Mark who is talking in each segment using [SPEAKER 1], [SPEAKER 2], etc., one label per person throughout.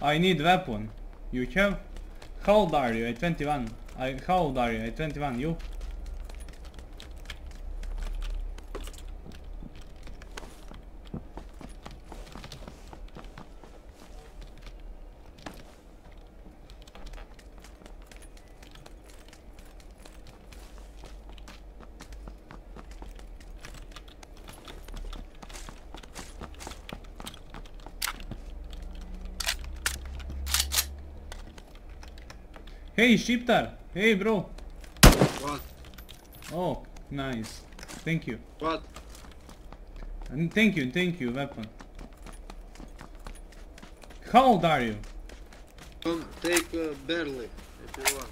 [SPEAKER 1] I need weapon. You have? How old are you? At 21. I, how old are you? At 21. You? Hey, Shiptar! Hey, bro!
[SPEAKER 2] What?
[SPEAKER 1] Oh, nice. Thank you.
[SPEAKER 2] What?
[SPEAKER 1] And thank you, thank you, weapon. How old are you?
[SPEAKER 2] Come take uh, barely if you want.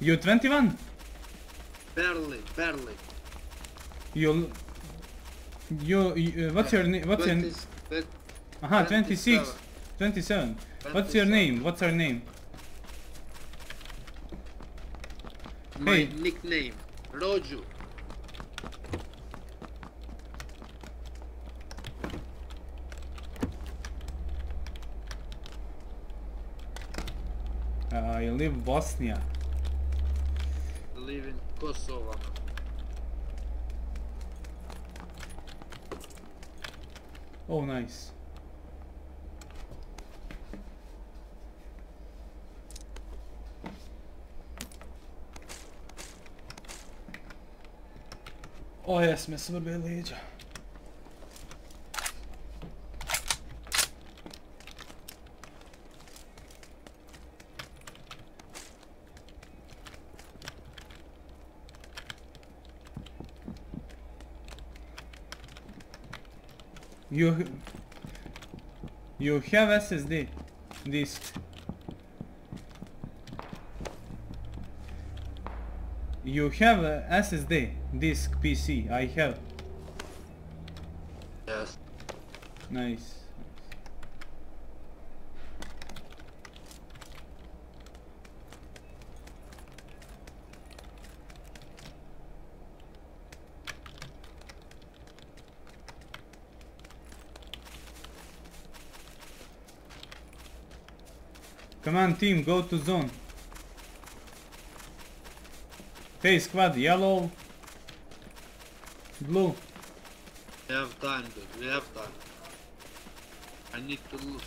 [SPEAKER 1] You 21?
[SPEAKER 2] Barely, barely.
[SPEAKER 1] You... You... you uh, what's your name? What's your...
[SPEAKER 2] 20, twen-
[SPEAKER 1] Aha, 26.
[SPEAKER 2] 27.
[SPEAKER 1] 27. What's your name? What's your name?
[SPEAKER 2] My
[SPEAKER 1] Hey.
[SPEAKER 2] nickname, Roju.
[SPEAKER 1] Uh, I live in Bosnia.
[SPEAKER 2] Live in Kosovo.
[SPEAKER 1] Oh, nice. O, jes me svrbe leđa. You you have SSD disk. You have SSD disk PC. I have.
[SPEAKER 2] Yes.
[SPEAKER 1] Nice. Come on team, go to zone. Hey squad, yellow, blue.
[SPEAKER 2] We have time, dude. We have time. I need to lose.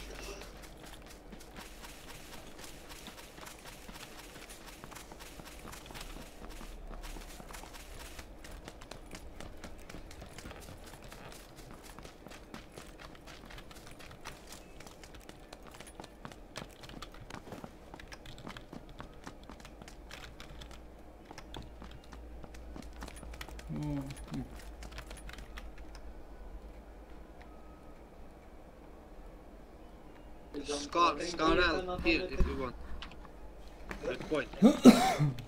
[SPEAKER 1] Mm.
[SPEAKER 2] Scott, out here if you want. Good point.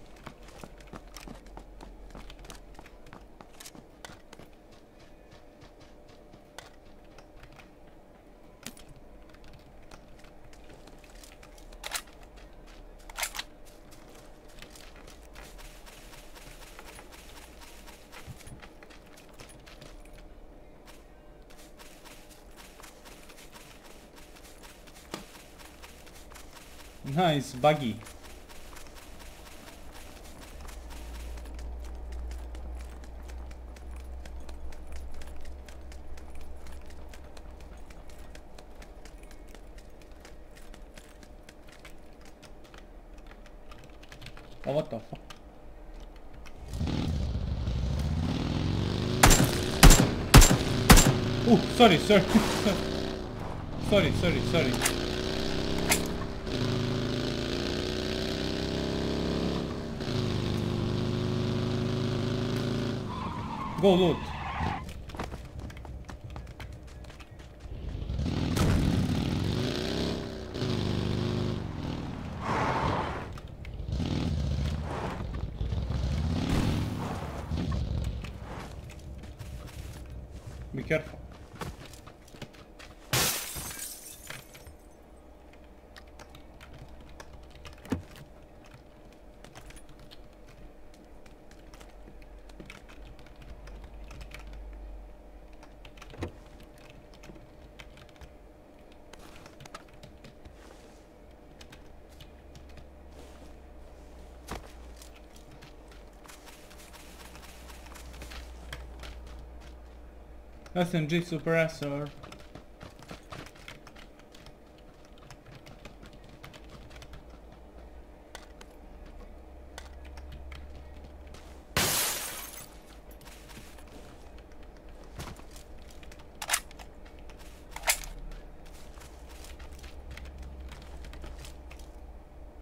[SPEAKER 1] Nice, buggy. Oh, what the fuck? Oh, sorry, sorry. sorry, sorry, sorry. Go loot. SMG suppressor.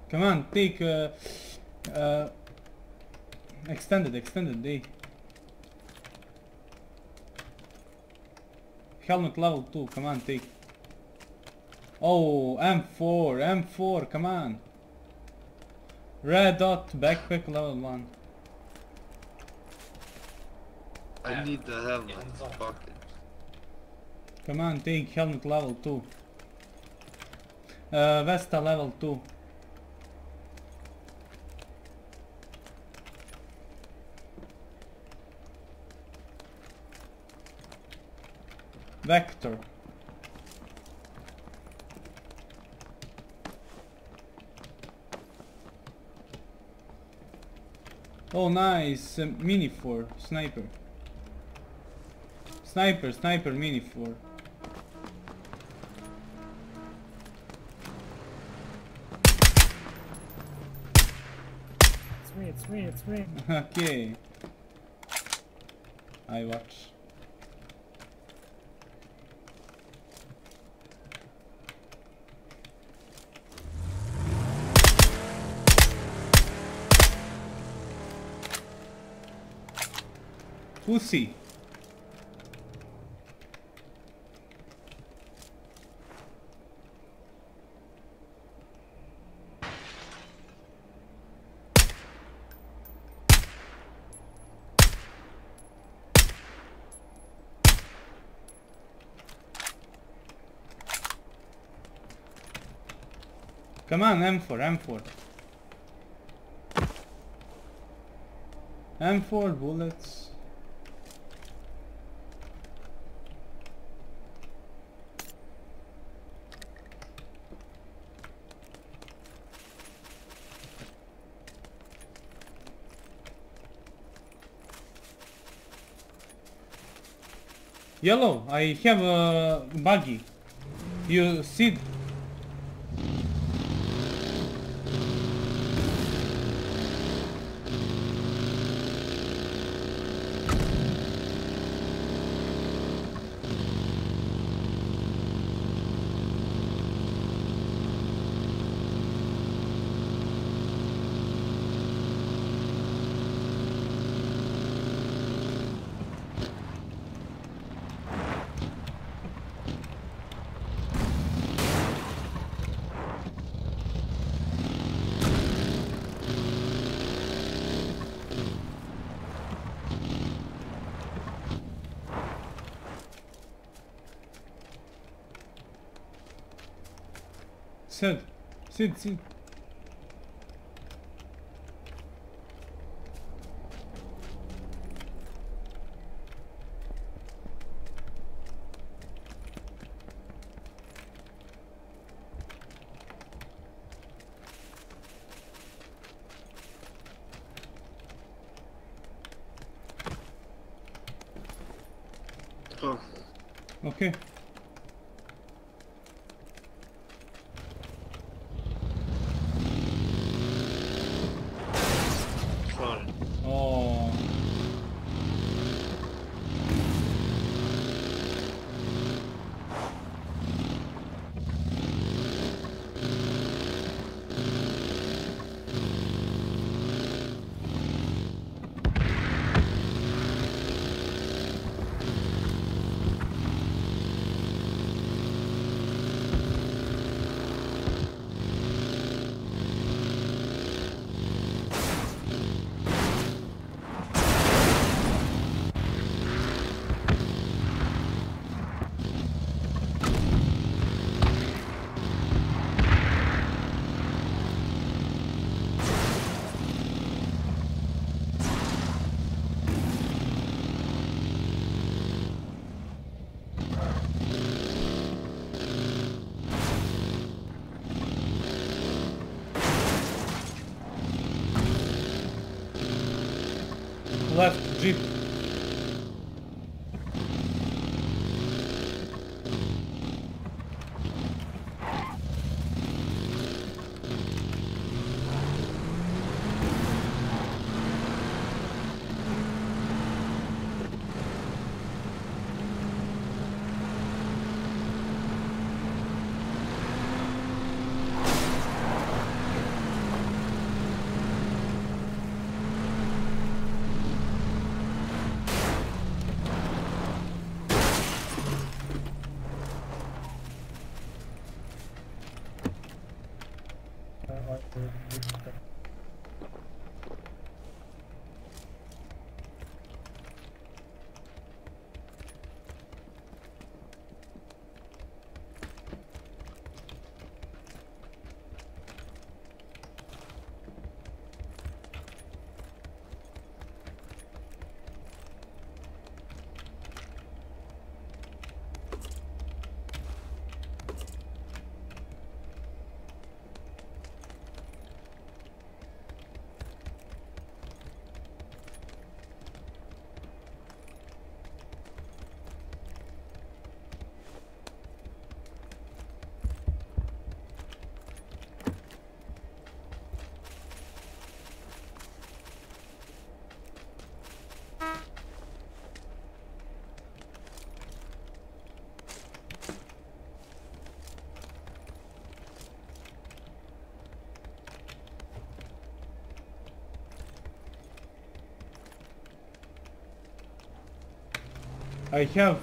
[SPEAKER 1] Come on, take uh, uh, extended, extended D. Helmet level 2, come on, take. Oh, M4, M4, come on. Red dot, backpack level 1.
[SPEAKER 2] I need the helmet. Fuck it.
[SPEAKER 1] Come on, take helmet level 2. Uh, Vesta level 2. Vector. Oh nice, uh, mini 4, sniper. Sniper, sniper, mini 4.
[SPEAKER 3] It's me, it's me, it's me.
[SPEAKER 1] Okay. I watch. Pussy. Come on, M4, M4. M4 bullets. Yellow, I have a buggy. You see sí I have...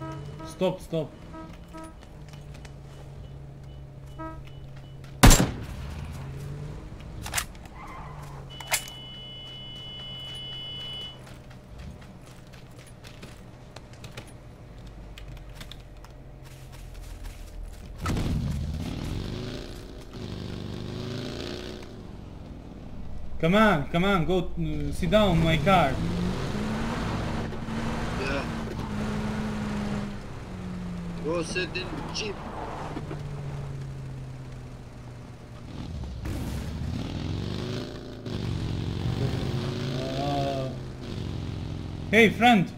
[SPEAKER 1] Uh, stop, stop. Come on, come on, go uh, sit down my car.
[SPEAKER 2] Yeah. Go sit in the jeep.
[SPEAKER 1] Uh, hey friend.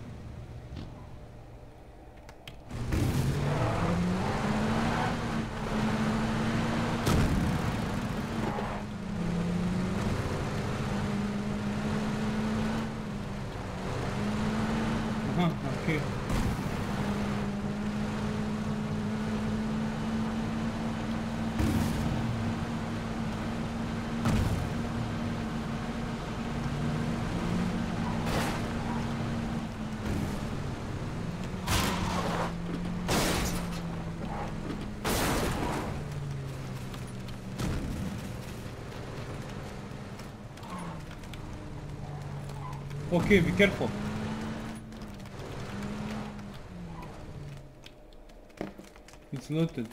[SPEAKER 1] Aha, okay. Okay, be careful. It's looted.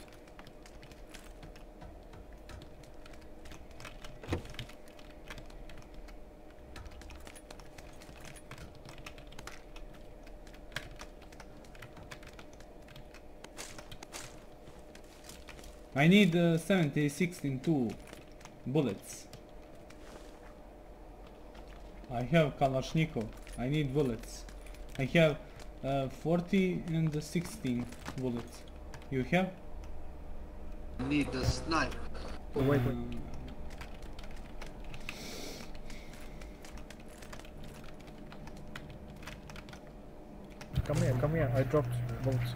[SPEAKER 1] I need uh, 70, 16 two bullets. I have Kalashnikov. I need bullets. I have uh, 40 and 16 bullets. You have?
[SPEAKER 2] Need the sniper.
[SPEAKER 3] Oh, wait, wait.
[SPEAKER 1] Um,
[SPEAKER 3] Come here, come here. I dropped bolts.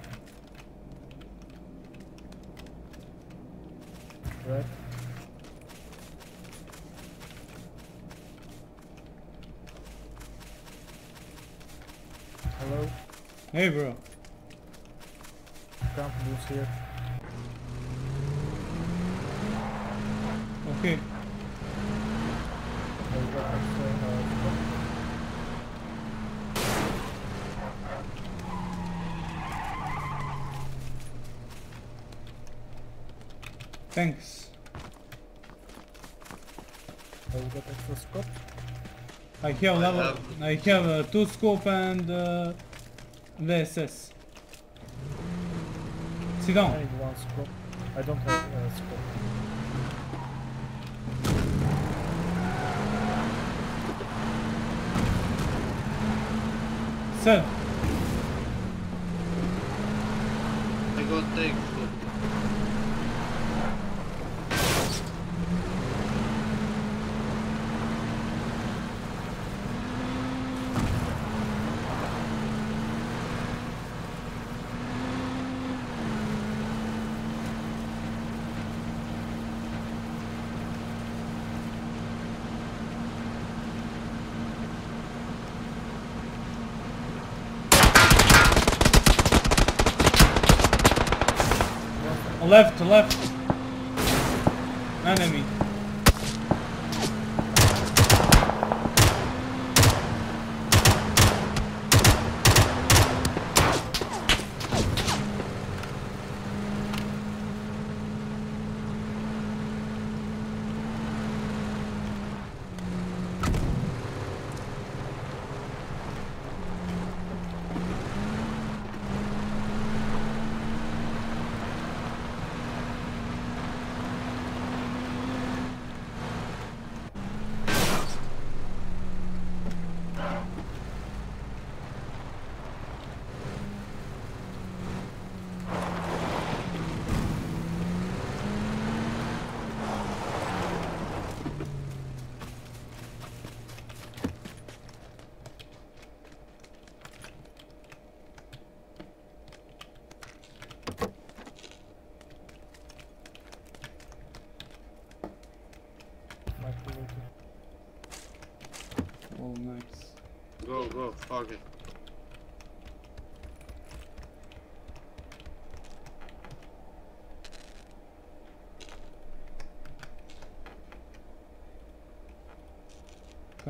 [SPEAKER 3] Right.
[SPEAKER 1] Hey bro.
[SPEAKER 3] camp boots here.
[SPEAKER 1] Okay.
[SPEAKER 3] I got extra,
[SPEAKER 1] Thanks.
[SPEAKER 3] I got extra scope.
[SPEAKER 1] I have
[SPEAKER 2] I
[SPEAKER 1] level.
[SPEAKER 2] have-
[SPEAKER 1] I have uh, two scope and uh, VSS. Sit
[SPEAKER 3] I
[SPEAKER 1] down.
[SPEAKER 3] need one scope. I don't have uh, a scope.
[SPEAKER 1] Sir.
[SPEAKER 2] I got take
[SPEAKER 1] Left, left. Enemy.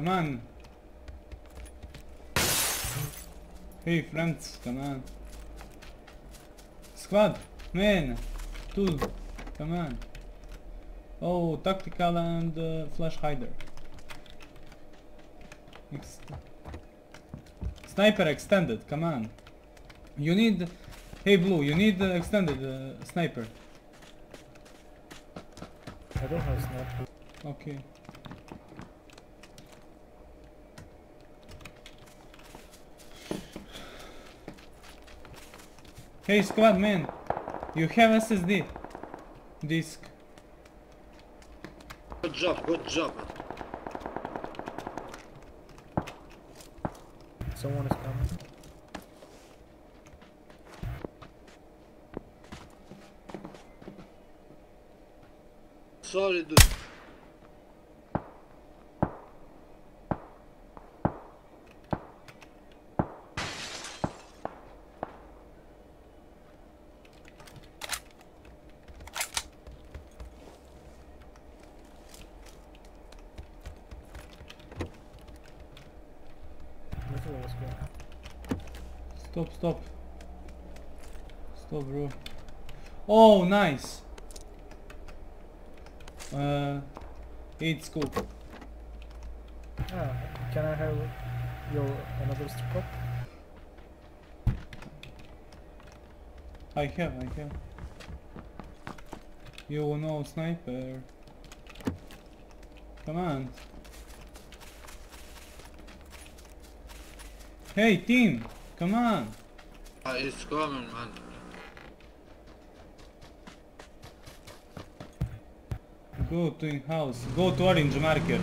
[SPEAKER 1] Come on. Hey friends, come on. Squad, man, two, come on. Oh, tactical and uh, flash hider. Ex- Sniper extended, come on. You need, hey blue, you need uh, extended uh, sniper.
[SPEAKER 3] I don't have sniper.
[SPEAKER 1] Okay. Hey squad man, you have SSD disk.
[SPEAKER 2] Good job, good job.
[SPEAKER 3] Someone is coming.
[SPEAKER 2] Sorry, dude.
[SPEAKER 3] Let's go, let's go.
[SPEAKER 1] Stop, stop. Stop bro. Oh nice. Uh, 8 scope.
[SPEAKER 3] Ah, can I have your another scope?
[SPEAKER 1] I have, I have. You know sniper. Come on. Hey team, come on.
[SPEAKER 2] Uh, it's coming, man.
[SPEAKER 1] Go to in house. Go to orange marker.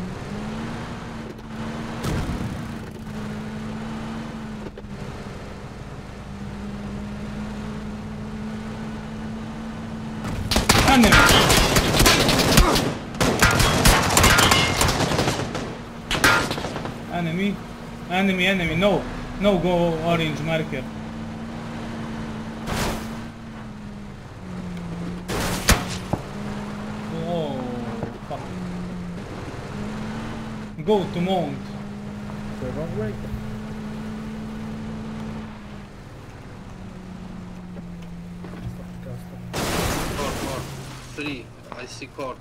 [SPEAKER 1] Enemy. Enemy. Enemy, enemy. No. No, go orange marker. Oh, fuck. Go to mount.
[SPEAKER 3] The wrong way.
[SPEAKER 2] Cord. Three. I see cord.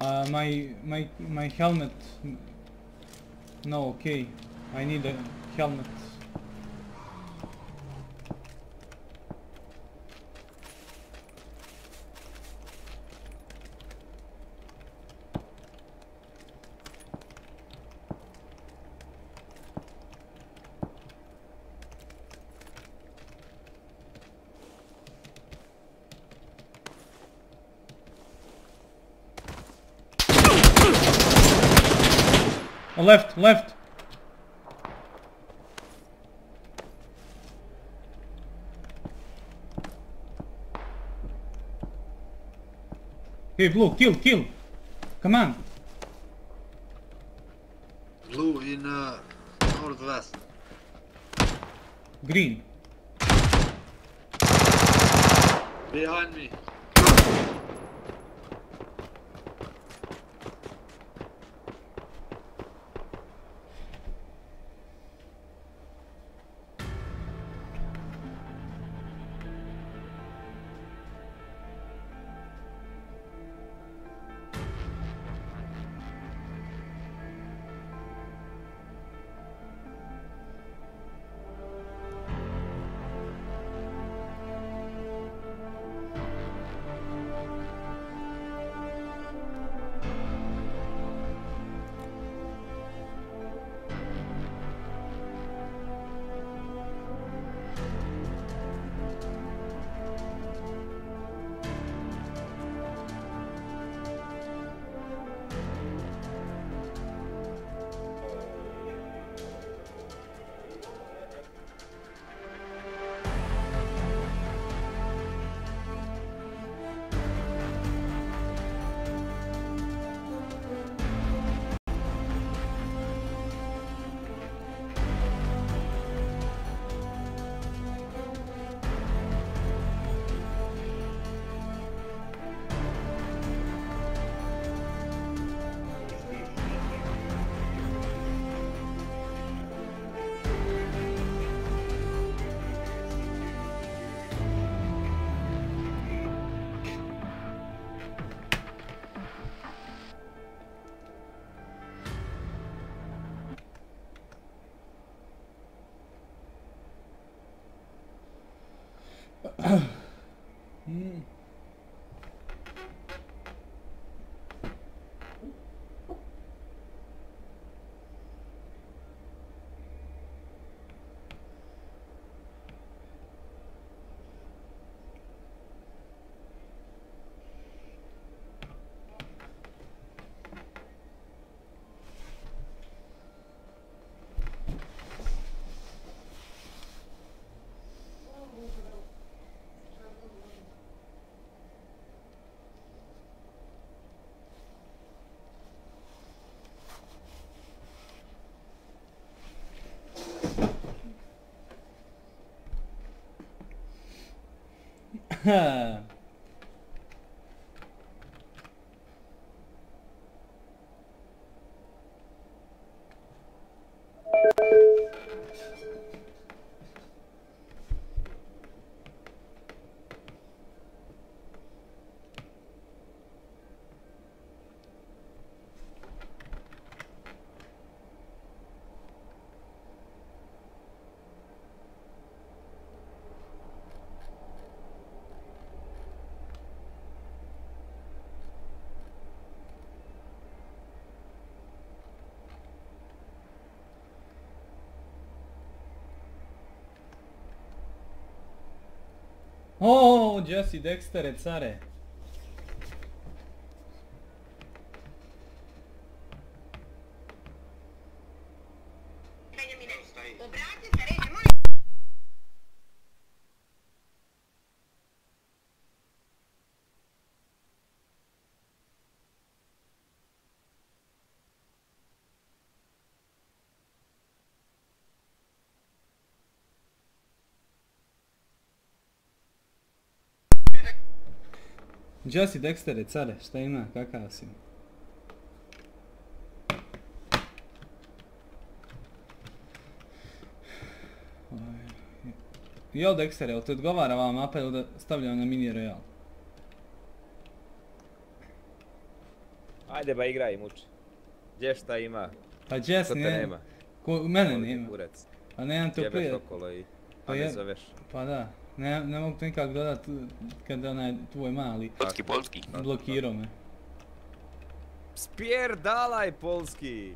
[SPEAKER 1] Uh, my my helmet. No, okay. I need a helmet. Uh, left, left. Hey, blue, kill, kill. Come on.
[SPEAKER 2] Uh,
[SPEAKER 1] Jesse Dextere, care. Jesse Dextere, care, šta ima, kakav si? Jel Dexter, jel ti odgovara ova mapa ili da stavljam na mini royal?
[SPEAKER 4] Ajde ba igraj muč. Gdje šta ima?
[SPEAKER 1] Pa
[SPEAKER 4] Ko te
[SPEAKER 1] ne,
[SPEAKER 4] nema?
[SPEAKER 1] Ko, mene
[SPEAKER 4] te
[SPEAKER 1] nema. Pa nemam to
[SPEAKER 4] Jebeš
[SPEAKER 1] prije. Pa
[SPEAKER 4] A ne zoveš.
[SPEAKER 1] Pa da, ne, ne mogu to nikak dodat kad onaj tvoj mali
[SPEAKER 5] Polski, polski.
[SPEAKER 1] blokirao me.
[SPEAKER 4] Spjerdalaj polski!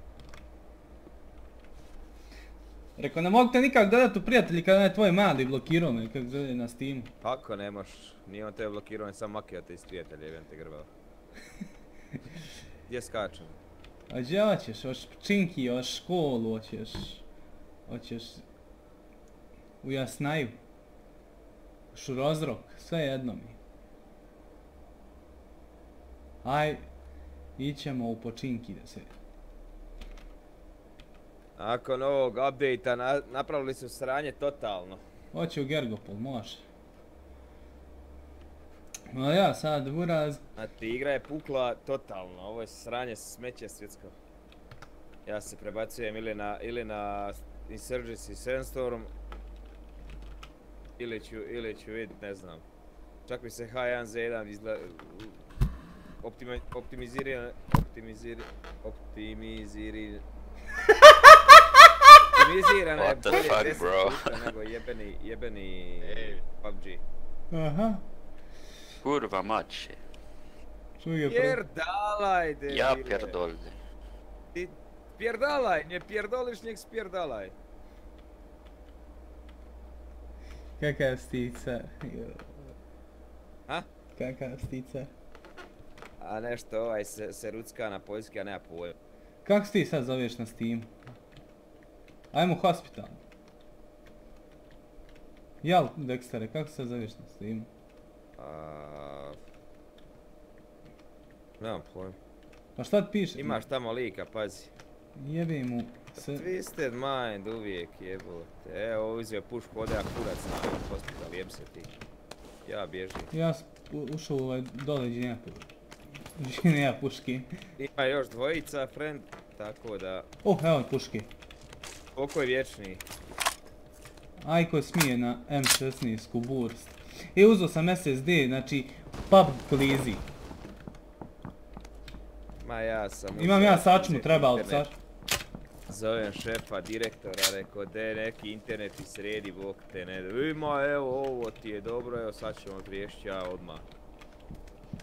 [SPEAKER 1] Rekao, ne mogu te nikak dodat u prijatelji kad onaj tvoj mali blokirao me, kak zove na Steamu.
[SPEAKER 4] Kako ne moš? Nije on te blokirao, on je sam makija te iz prijatelja, jebem te grbao. Gdje skačem?
[SPEAKER 1] A gdje hoćeš? Hoćeš pčinki, hoćeš školu, hoćeš... Hoćeš... U Jasnaju. Hoćeš u Rozrok, sve jedno mi. Aj, ićemo u počinki da se...
[SPEAKER 4] Nakon ovog update-a na- napravili su sranje totalno.
[SPEAKER 1] Hoće u Gergopol, može. No ja sad, buraz,
[SPEAKER 4] Znači igra je pukla totalno, ovo je sranje smeće svjetsko. Ja se prebacujem ili na, ili na Insurgency Sandstorm, ili ću, ili ću vid, ne znam. Čak mi se H1Z1 izgleda... Optima, optimizira... Optimizira... Optimizira... Optimizirana je
[SPEAKER 5] What the
[SPEAKER 4] bolje
[SPEAKER 5] fuck,
[SPEAKER 4] 10
[SPEAKER 5] bro?
[SPEAKER 4] puta nego jebeni, jebeni
[SPEAKER 2] Ej.
[SPEAKER 4] PUBG.
[SPEAKER 1] aha,
[SPEAKER 5] Kurva mače.
[SPEAKER 4] Pjerdalaj, debile.
[SPEAKER 5] Ja pierdolę.
[SPEAKER 4] Ti pjerdalaj, nie pierdoliš, nek spjerdalaj.
[SPEAKER 1] Kakav stica. jo.
[SPEAKER 4] A?
[SPEAKER 1] Kakav stica.
[SPEAKER 4] A nešto ovaj se, se rucka na poljski, a nema pojma.
[SPEAKER 1] Kako se ti sad zoveš na Steam? Ajmo hospital. Jel, Dextere, kako se sad zoveš na Steam?
[SPEAKER 4] A... Nemam pojma.
[SPEAKER 1] Pa šta ti piše?
[SPEAKER 4] Imaš tamo lika, pazi.
[SPEAKER 1] Jebi mu.
[SPEAKER 4] Twisted mind uvijek jebote. Evo uzeo pušku, ode ja kurac na hospital, jeb se ti. Ja bježim.
[SPEAKER 1] Ja ušao ovaj dole gdje nema pu- gdje nema puški.
[SPEAKER 4] Ima još dvojica, friend, tako da...
[SPEAKER 1] Oh, evo puški.
[SPEAKER 4] Pokoj vječni.
[SPEAKER 1] Ajko smije na M16 ku burst. I uzeo sam SSD, znači pub klizi.
[SPEAKER 4] Ma ja sam...
[SPEAKER 1] Imam ja sačmu, treba li sač?
[SPEAKER 4] Zovem šefa, direktora, rekao de neki internet i sredi bok te ne. Ima evo ovo ti je dobro, evo sad ćemo riješiti ja odmah.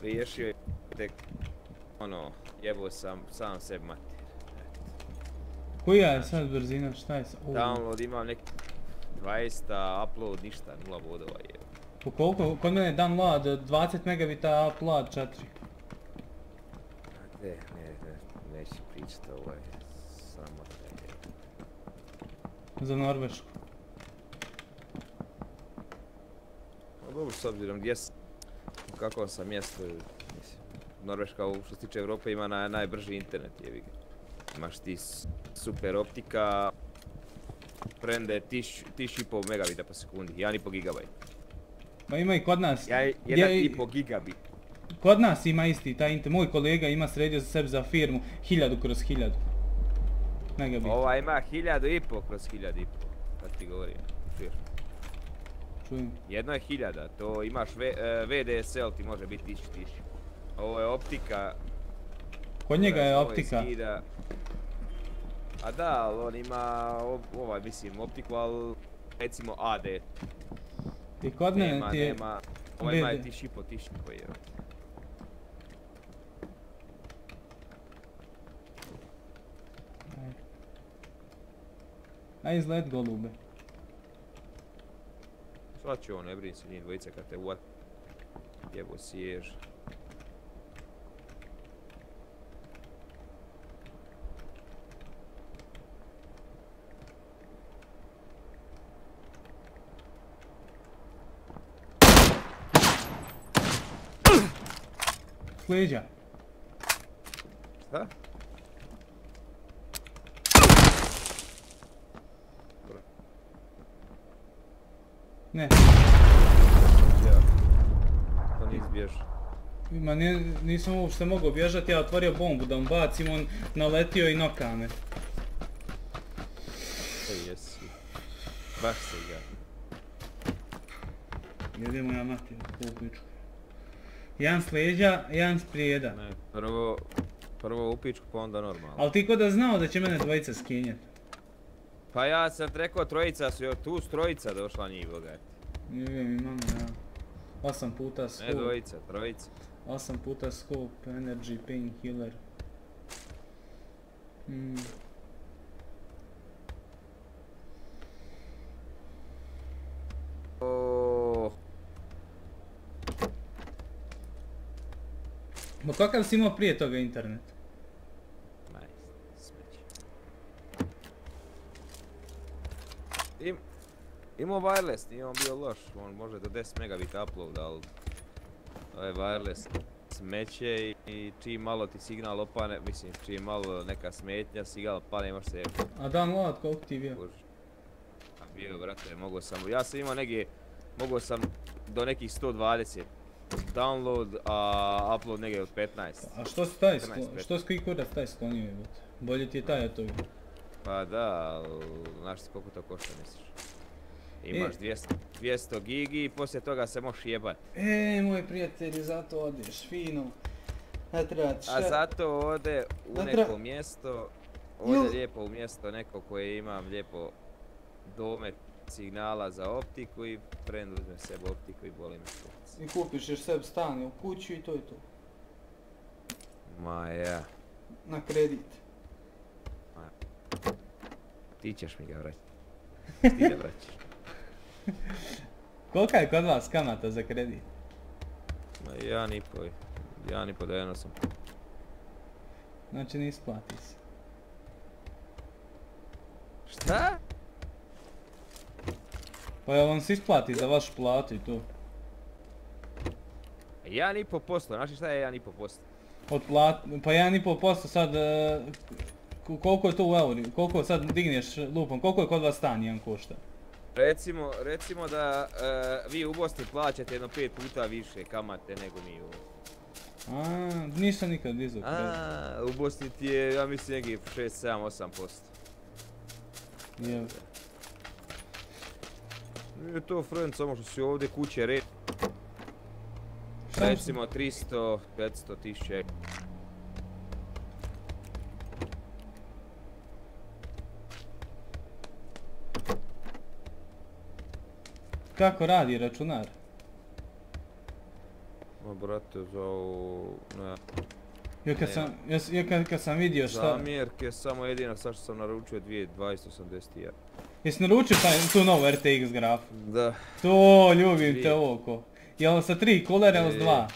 [SPEAKER 4] Riješio je tek ono, jebo sam sam sebi mater.
[SPEAKER 1] Koja je sad brzina, šta je sad?
[SPEAKER 4] Download imam neki 20, upload ništa, nula bodova je.
[SPEAKER 1] Po koliko? Kod mene je download 20 megabita, upload 4.
[SPEAKER 4] Ne, ne, ne, neću pričat ovo je sramota. je.
[SPEAKER 1] Za Norvešku.
[SPEAKER 4] No dobro, s obzirom gdje sam, u kakvom sam mjestu, mislim, Norveška što se tiče Europe ima naj, najbrži internet, jevi ga. Imaš ti super optika, prende 1000 1500 megabita po sekundi, 1,5 gigabajt.
[SPEAKER 1] Ma ima i kod nas.
[SPEAKER 4] Ja,
[SPEAKER 1] Gdje-
[SPEAKER 4] 1,5 gigabit.
[SPEAKER 1] Kod nas ima isti taj internet. Moj kolega ima sredio za sebe za firmu 1000 kroz 1000. Megabit.
[SPEAKER 4] Ova ima 1000 i po kroz 1000 i po. Kad ti govorim.
[SPEAKER 1] Čujem.
[SPEAKER 4] Jedno je 1000, to imaš V- e, VDSL ti može biti 1000 1000. Ovo je optika.
[SPEAKER 1] Kod njega je
[SPEAKER 4] ovo
[SPEAKER 1] optika.
[SPEAKER 4] skida. A da, ali on ima ovaj, mislim, optiku, ali recimo AD.
[SPEAKER 1] I kod mene ti je...
[SPEAKER 4] nema. Ovaj ima
[SPEAKER 1] VD.
[SPEAKER 4] 1000 i po 1000 koji je.
[SPEAKER 1] Aj izlet golube.
[SPEAKER 4] Svat će on, ne brini se njih dvojica kad te uvat. Jebo sijež.
[SPEAKER 1] S leđa.
[SPEAKER 4] Šta?
[SPEAKER 1] Ne.
[SPEAKER 4] Ja. To nisi bjež.
[SPEAKER 1] Ma nije- nisam uopšte mogao bježati, ja otvorio bombu da mu bacim, on naletio i noka me.
[SPEAKER 4] To jesi. Baš se ga.
[SPEAKER 1] Idemo ja mati, kupičku. Jedan s leđa, jedan s prijeda.
[SPEAKER 4] Ne, prvo, prvo u pičku pa onda normalno.
[SPEAKER 1] Ali ti ko da znao da će mene dvojica skinjet.
[SPEAKER 4] Pa ja sam rekao trojica su, tu trojica došla njih bogat.
[SPEAKER 1] Ne vidim, imam ja. Osam puta
[SPEAKER 4] Ne
[SPEAKER 1] scope,
[SPEAKER 4] dvojica, trojica.
[SPEAKER 1] osam puta scope, energy, painkiller. Mm.
[SPEAKER 4] O,
[SPEAKER 1] Ma kakav si imao prije toga internet?
[SPEAKER 4] Maj, smeće. Im, imao wireless, nije on bio loš, on može do 10 megabita upload, ali ovaj wireless smeće i, i čim malo ti signal opane, mislim čim malo neka smetnja, signal pane, može se
[SPEAKER 1] A download koliko ti je bio?
[SPEAKER 4] A bio brate, mogao sam, ja sam imao negdje, mogao sam do nekih 120 download, a upload negdje od 15.
[SPEAKER 1] A što si taj
[SPEAKER 4] 14,
[SPEAKER 1] sklonio? Što si koji kurac taj sklonio? Bolje ti je taj od toga.
[SPEAKER 4] Pa da, znaš ti koliko to košta misliš? Imaš 200, 200 gigi i poslije toga se možeš jebat.
[SPEAKER 1] E, moj prijatelj, zato odeš, fino. Ne treba ti
[SPEAKER 4] A zato ode u neko mjesto, ode lijepo u mjesto neko koje imam lijepo domet signala za optiku i friend uzme sebe optiku i boli me.
[SPEAKER 1] I kupiš još sebi stan u kuću i to je to.
[SPEAKER 4] Ma ja,
[SPEAKER 1] Na kredit.
[SPEAKER 4] ti ćeš mi ga vraćati. Ti da vraćaš.
[SPEAKER 1] Kolika je kod vas kamata za kredit?
[SPEAKER 4] Ma jedan i po, jedan i po jedan sam.
[SPEAKER 1] Znači ne isplati se.
[SPEAKER 4] Šta?
[SPEAKER 1] Pa jel vam se isplati za vašu platu i to?
[SPEAKER 4] Jedan i po posto, znaš šta je jedan i po posto?
[SPEAKER 1] Od plat, pa 1,5% sad, e, koliko je to u euri? Koliko sad digneš lupom, koliko je kod vas stan jedan košta?
[SPEAKER 4] Recimo, recimo da e, vi u Bosni plaćate jedno pet puta više kamate nego mi u
[SPEAKER 1] A, nisam nikad dizao.
[SPEAKER 4] A, u Bosni ti je, ja mislim, negdje 6, 7, 8 posto.
[SPEAKER 1] Je.
[SPEAKER 4] Nije to friend, samo što si ovdje kuće
[SPEAKER 1] se-
[SPEAKER 4] Recimo 300, 500 tisuća.
[SPEAKER 1] Kako radi računar?
[SPEAKER 4] Ma brate, za ovu, ne,
[SPEAKER 1] Ja kad sam, ja, ja kad, kad sam vidio šta...
[SPEAKER 4] zamjerke, samo jedino sad što sam naručio 2281.
[SPEAKER 1] Jesi naručio taj, tu novu RTX graf?
[SPEAKER 4] Da.
[SPEAKER 1] To, ljubim te oko. Jel sa tri kulera ili s dva?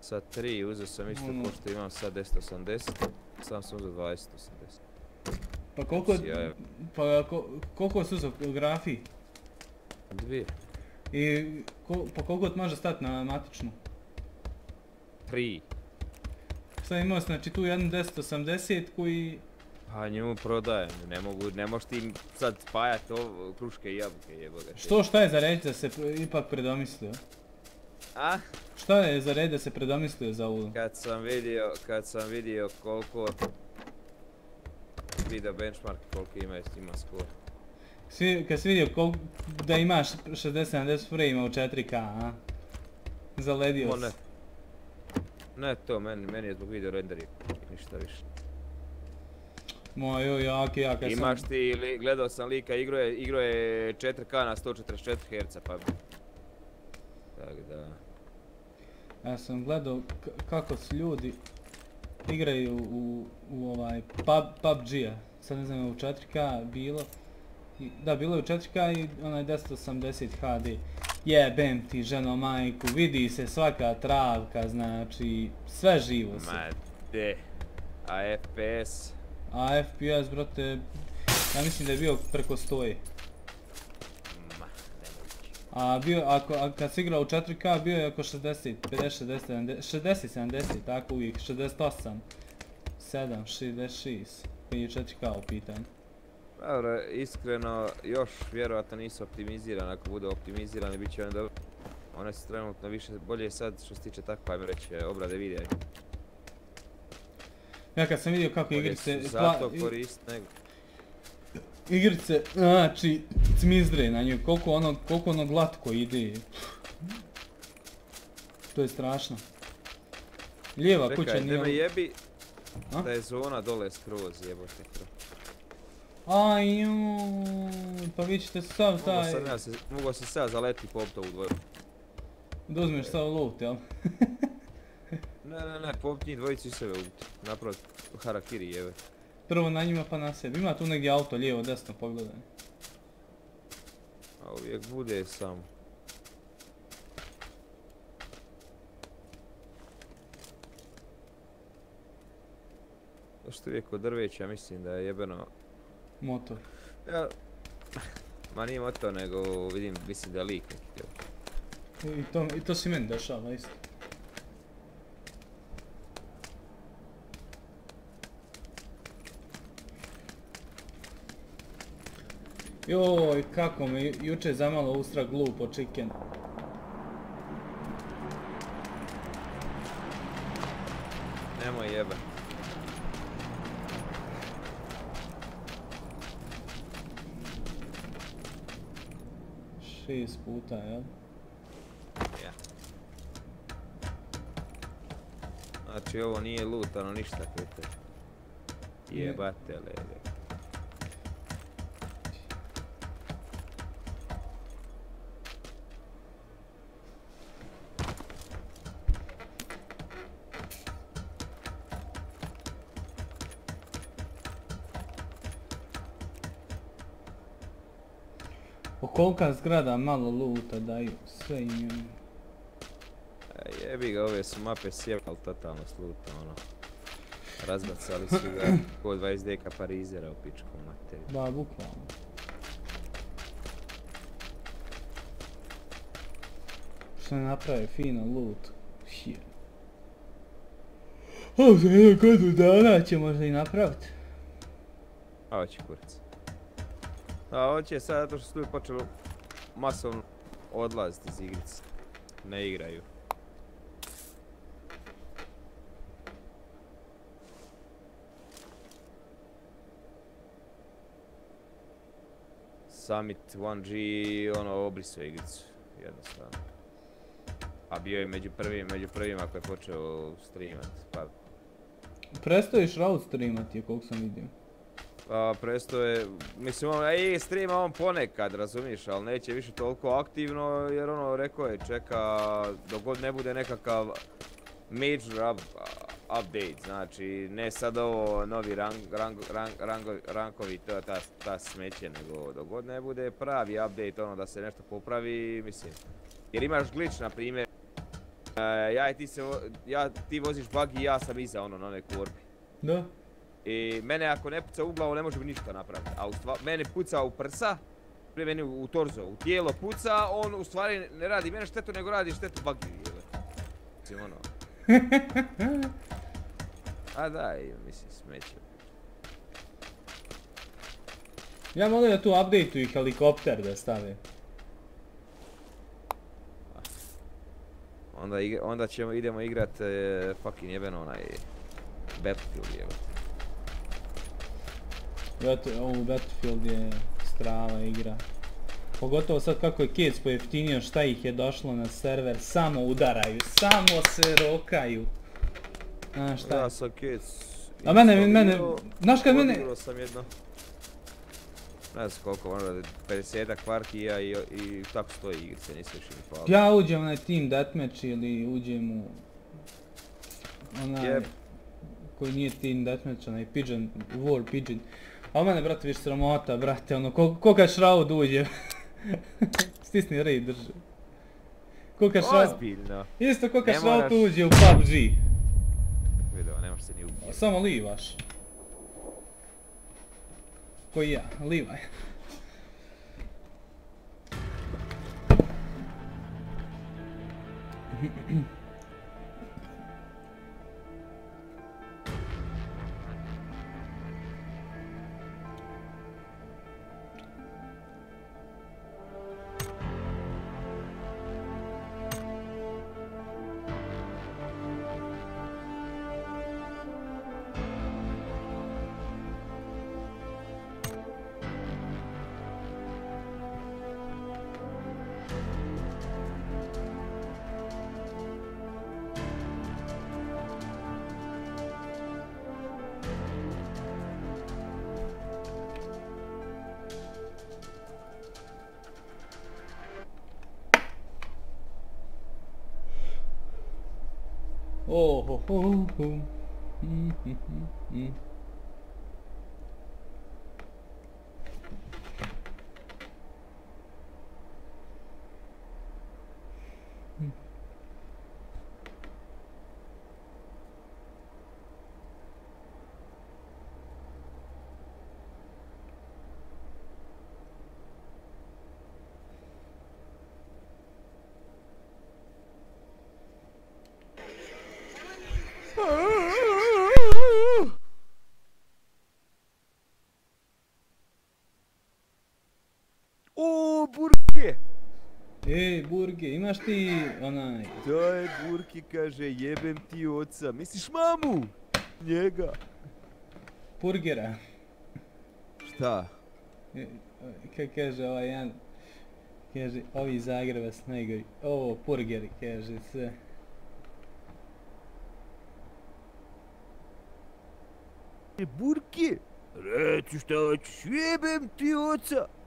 [SPEAKER 4] Sa 3 uzeo sam isto
[SPEAKER 1] Ono.
[SPEAKER 4] ko što imam sad 1080, sam sam uzeo 2080.
[SPEAKER 1] Pa koliko,
[SPEAKER 4] Sjajno.
[SPEAKER 1] pa ko, koliko su uzeo grafiji?
[SPEAKER 4] Dvije.
[SPEAKER 1] I ko, koliko ti može stati na matičnu?
[SPEAKER 4] 3.
[SPEAKER 1] Sad imao znači tu jednu 1080 koji...
[SPEAKER 4] Pa nju prodajem, ne mogu, ne možeš ti sad spajat ovo, kruške i jabuke jeboga.
[SPEAKER 1] Što, šta je za reći da se ipak predomislio?
[SPEAKER 4] A?
[SPEAKER 1] Šta je za red da se predomislio za ovu?
[SPEAKER 4] Kad sam vidio, kad sam vidio koliko video benchmark koliko ima, ima score.
[SPEAKER 1] Svi, kad si vidio da imaš 60-70 frame u 4K, a? Zaledio si.
[SPEAKER 4] ne. Ne to, meni, meni je zbog video renderi, ništa više.
[SPEAKER 1] Moj, joj, ja, kad
[SPEAKER 4] Imaš
[SPEAKER 1] sam...
[SPEAKER 4] ti, li, gledao sam lika, igro je, igro je 4K na 144 Hz, pa... Tak da...
[SPEAKER 1] Ja sam gledao kako su ljudi igraju u, u ovaj pub, PUBG-a. Sad ne znam je u 4K bilo. Da, bilo je u 4K i onaj 1080 HD. Jebem ti ženo majku, vidi se svaka travka, znači sve živo se.
[SPEAKER 4] Ma de. A FPS?
[SPEAKER 1] A FPS, brate, ja mislim da je bio preko 100.
[SPEAKER 4] Ma, nemoguće.
[SPEAKER 1] A bio, ako, a kad si igrao u 4K bio je oko 60, 50, 60, 70, 60, 70, tako uvijek, 68, 7, 66, kad je 4K u pitanju.
[SPEAKER 4] Dobro, iskreno, još vjerojatno nisu optimizirani, ako bude optimizirani bit će oni dobro. One su trenutno više, bolje sad što se tiče tako, ajmo reći, e, obrade videa.
[SPEAKER 1] Ja kad sam vidio kako igrice,
[SPEAKER 4] zato korist nego...
[SPEAKER 1] igrice, znači, cmizdre na nju, koliko ono, koliko ono glatko ide. To je strašno. Lijeva kuća
[SPEAKER 4] Čekaj,
[SPEAKER 1] nije...
[SPEAKER 4] da me jebi,
[SPEAKER 1] A?
[SPEAKER 4] da je zona dole skroz jebote. Bro.
[SPEAKER 1] Aj, joj, pa vi ćete sav taj,
[SPEAKER 4] sam ja se, mogu sam sad zaleti po optovu dvoju.
[SPEAKER 1] da uzmeš sav loot, jel?
[SPEAKER 4] Ne, ne, ne, po njih dvojici sebe ubiti. Napravit harakiri jebe.
[SPEAKER 1] Prvo na njima pa na sebi. Ima tu negdje auto, lijevo, desno, pogledaj.
[SPEAKER 4] A uvijek bude samo. Zašto uvijek kod drveća mislim da je jebeno...
[SPEAKER 1] Motor.
[SPEAKER 4] Ja, ma nije moto nego vidim, mislim da lik neki. jel.
[SPEAKER 1] I to, I to si meni dešava isto. Joj, kako me ju- juče zamalo ustra glupo chicken.
[SPEAKER 4] Nemoj jebe.
[SPEAKER 1] Šest puta, jel?
[SPEAKER 4] Ja. Znači ovo nije lutano ništa pete. Jebate lede.
[SPEAKER 1] Kolika zgrada malo luta daju, sve im je.
[SPEAKER 4] E, Jebi ga, ove su mape sjevali totalno sluta, ono. Razbacali su ga ko 20 deka parizera u pičku materiju.
[SPEAKER 1] Da, bukvalno. Što ne naprave fino loot. Shit. O, za jednu godinu dana će možda i napraviti.
[SPEAKER 4] A hoće kurac. A hoće sad zato što su ljudi počeli masovno odlaziti iz igrice. Ne igraju. Summit 1G ono obrisao igricu, jednostavno. A bio je među prvim, među prvima koji je počeo streamat, pa
[SPEAKER 1] Prestojiš route streamati, koliko sam vidio.
[SPEAKER 4] Pa presto je, mislim on, ej, streama on ponekad, razumiješ, ali neće više toliko aktivno jer ono, rekao je, čeka dok god ne bude nekakav major up, update, znači ne sad ovo novi rang, rang, rang, rango- rankovi, to, ta, ta smeće, nego dok god ne bude pravi update, ono da se nešto popravi, mislim. Jer imaš glitch, na primjer, e, ja i ti se, ja, ti voziš buggy i ja sam iza ono na onoj korbi.
[SPEAKER 1] Da?
[SPEAKER 4] I mene ako ne puca u glavu ne može ništa napraviti. A u stva, mene puca u prsa, prije meni u, torzo, u tijelo puca, on u stvari ne radi mene štetu nego radi štetu bagi. Mislim ono. A da, mislim smeće.
[SPEAKER 1] Ja molim da tu updateu i helikopter da stave.
[SPEAKER 4] Onda, igra- onda ćemo, idemo igrat e, fucking jeben onaj Battlefield jeben.
[SPEAKER 1] Ovo Battlefield je strava igra. Pogotovo sad kako je Kids pojeftinio šta ih je došlo na server, samo udaraju, samo se rokaju. Znaš šta?
[SPEAKER 4] Ja sam Kids.
[SPEAKER 1] A mene, mene, znaš kad mene,
[SPEAKER 4] sam jedno. Ne znam koliko, možda 50 partija i, i tako stoji igrice, nisam više ni hvala.
[SPEAKER 1] ja uđem onaj Team Deathmatch ili uđem u onaj koji nije Team Deathmatch, onaj Pigeon, War Pigeon. A mene, brate, više sramota, brate, ono, ko, ko kad Shroud uđe. Stisni rej drži. Ko kad Shroud,
[SPEAKER 4] Ozbiljno.
[SPEAKER 1] isto ko kad
[SPEAKER 4] moraš-
[SPEAKER 1] uđe u PUBG.
[SPEAKER 4] Video, ne može se ni ubiti.
[SPEAKER 1] Samo livaš. Koji ja, livaj. Oh,
[SPEAKER 4] O, burke!
[SPEAKER 1] Ej, Burge, imaš ti onaj...
[SPEAKER 4] Daj, burki kaže, jebem ti oca. Misliš mamu? Njega.
[SPEAKER 1] Burgera.
[SPEAKER 4] Šta?
[SPEAKER 1] E, Kaj kaže ovaj jedan... Kaže, ovi Zagreba s najgori. Ovo, burgeri, kaže sve.
[SPEAKER 4] E, burke? Reci šta hoćeš, jebem ti oca.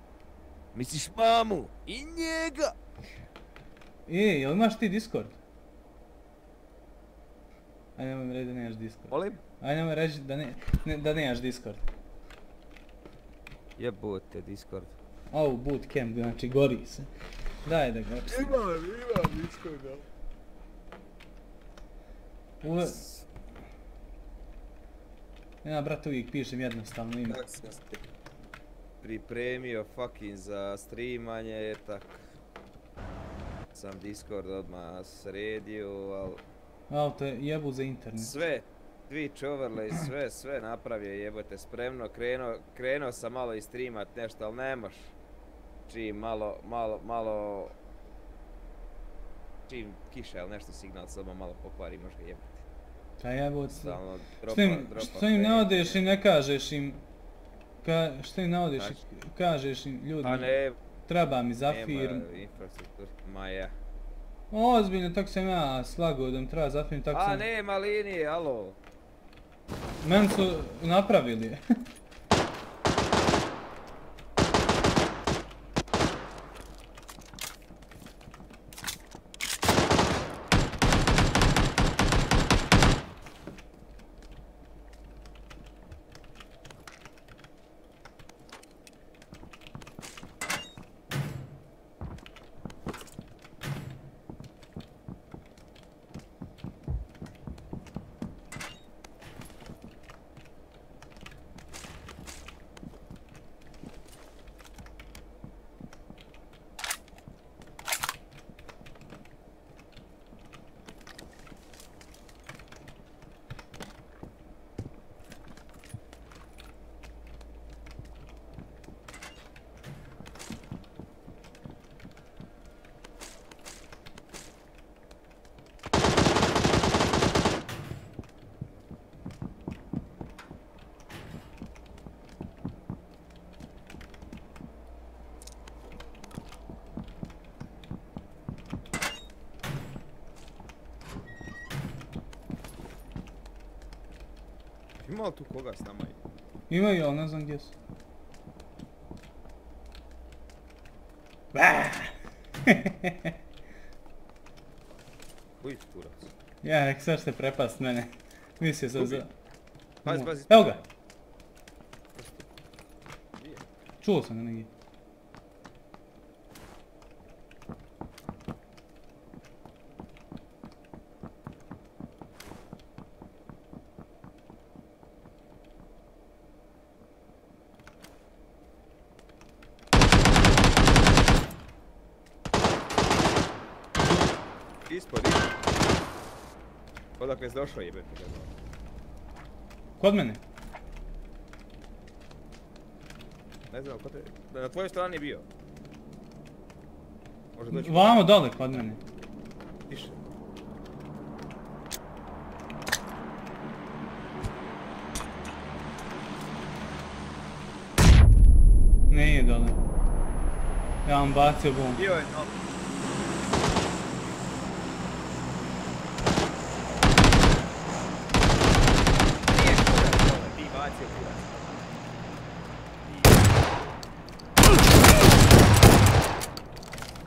[SPEAKER 4] Misliš mamu? I njega.
[SPEAKER 1] Ej, jel imaš ti Discord? Aj nemoj mi reći da nemaš Discord.
[SPEAKER 4] Molim?
[SPEAKER 1] Aj nemoj reći da, ne, ne, da nemaš Discord.
[SPEAKER 4] Jebote, Discord.
[SPEAKER 1] Au, bootcamp, znači gori se. Daj da ga očistim.
[SPEAKER 4] Imam, imam Discorda.
[SPEAKER 1] Ule... Ja, brate, uvijek pišem jednostavno ime.
[SPEAKER 4] Tako sam se pripremio fucking za streamanje, tak. Sam Discord odmah sredio, al
[SPEAKER 1] Auto je jebu za internet.
[SPEAKER 4] sve, Twitch overlay, sve, sve napravio jebote spremno, krenuo, krenuo sam malo i streamat nešto, ali ne moš. Čim malo, malo, malo, čim kiša ili nešto signal samo malo pokvari, možeš ga jebati.
[SPEAKER 1] Pa jebote.
[SPEAKER 4] Stalno dropa, dropa.
[SPEAKER 1] što im ne odeš i ne kažeš im... Ka, što im i
[SPEAKER 4] Znači?
[SPEAKER 1] kažeš im, ljudi,
[SPEAKER 4] A ne,
[SPEAKER 1] treba mi za firmu.
[SPEAKER 4] infrastruktur, ma ja.
[SPEAKER 1] Ozbiljno, tako sam ja slagao da mi treba za firmu, tako
[SPEAKER 4] A nema linije, alo.
[SPEAKER 1] Meni su napravili
[SPEAKER 4] s nama?
[SPEAKER 1] Imaju, ali ne znam gdje su.
[SPEAKER 4] Koji kurac?
[SPEAKER 1] ja nek sad ste prepast mene. Mislio sam za...
[SPEAKER 4] Pazi, pazi.
[SPEAKER 1] Evo ga! Čuo sam ga negdje.
[SPEAKER 4] Ispod, ispod. Odakle si došao jebete.
[SPEAKER 1] Kod mene?
[SPEAKER 4] Ne znam, ko te... Na tvojoj strani je bio. Može doći
[SPEAKER 1] Vamo dole kod mene.
[SPEAKER 4] više.
[SPEAKER 1] Nije dole. Ja vam bacio bum.
[SPEAKER 4] Bio je no. Nije kurac dole, ti bacio kurac.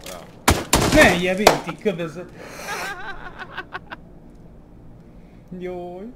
[SPEAKER 4] Bravo.
[SPEAKER 1] Ne, jebim ti KBZ. Joj.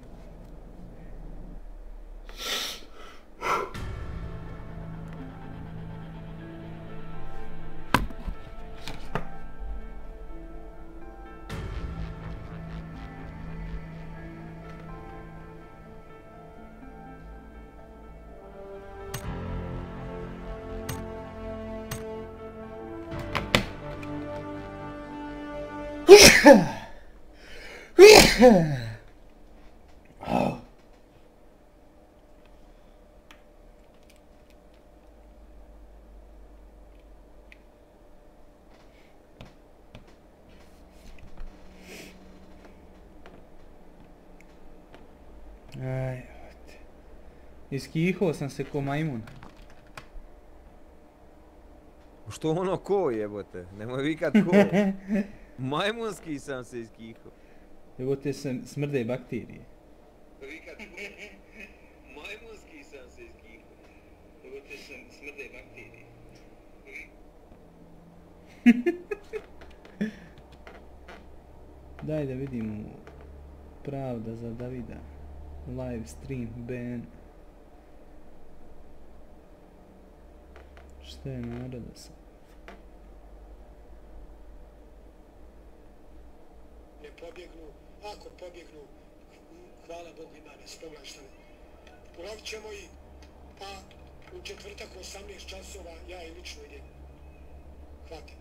[SPEAKER 1] Iskihao sam se ko majmun.
[SPEAKER 4] Što ono ko jebote? Nemoj vikat ko. Majmunski sam se iskihao.
[SPEAKER 1] Jebote se smrde bakterije.
[SPEAKER 4] Vikat ko? Majmunski sam se iskihao. Jebote se smrde bakterije.
[SPEAKER 1] Daj da vidimo pravda za Davida. Live stream ban. Šta je naroda sad?
[SPEAKER 6] ne pobjegnu, ako pobjegnu, hvala Bogu ima nas, pogledaj šta ne. Uradit ćemo i, pa u četvrtak u 18 časova ja i lično idem. Hvatiti.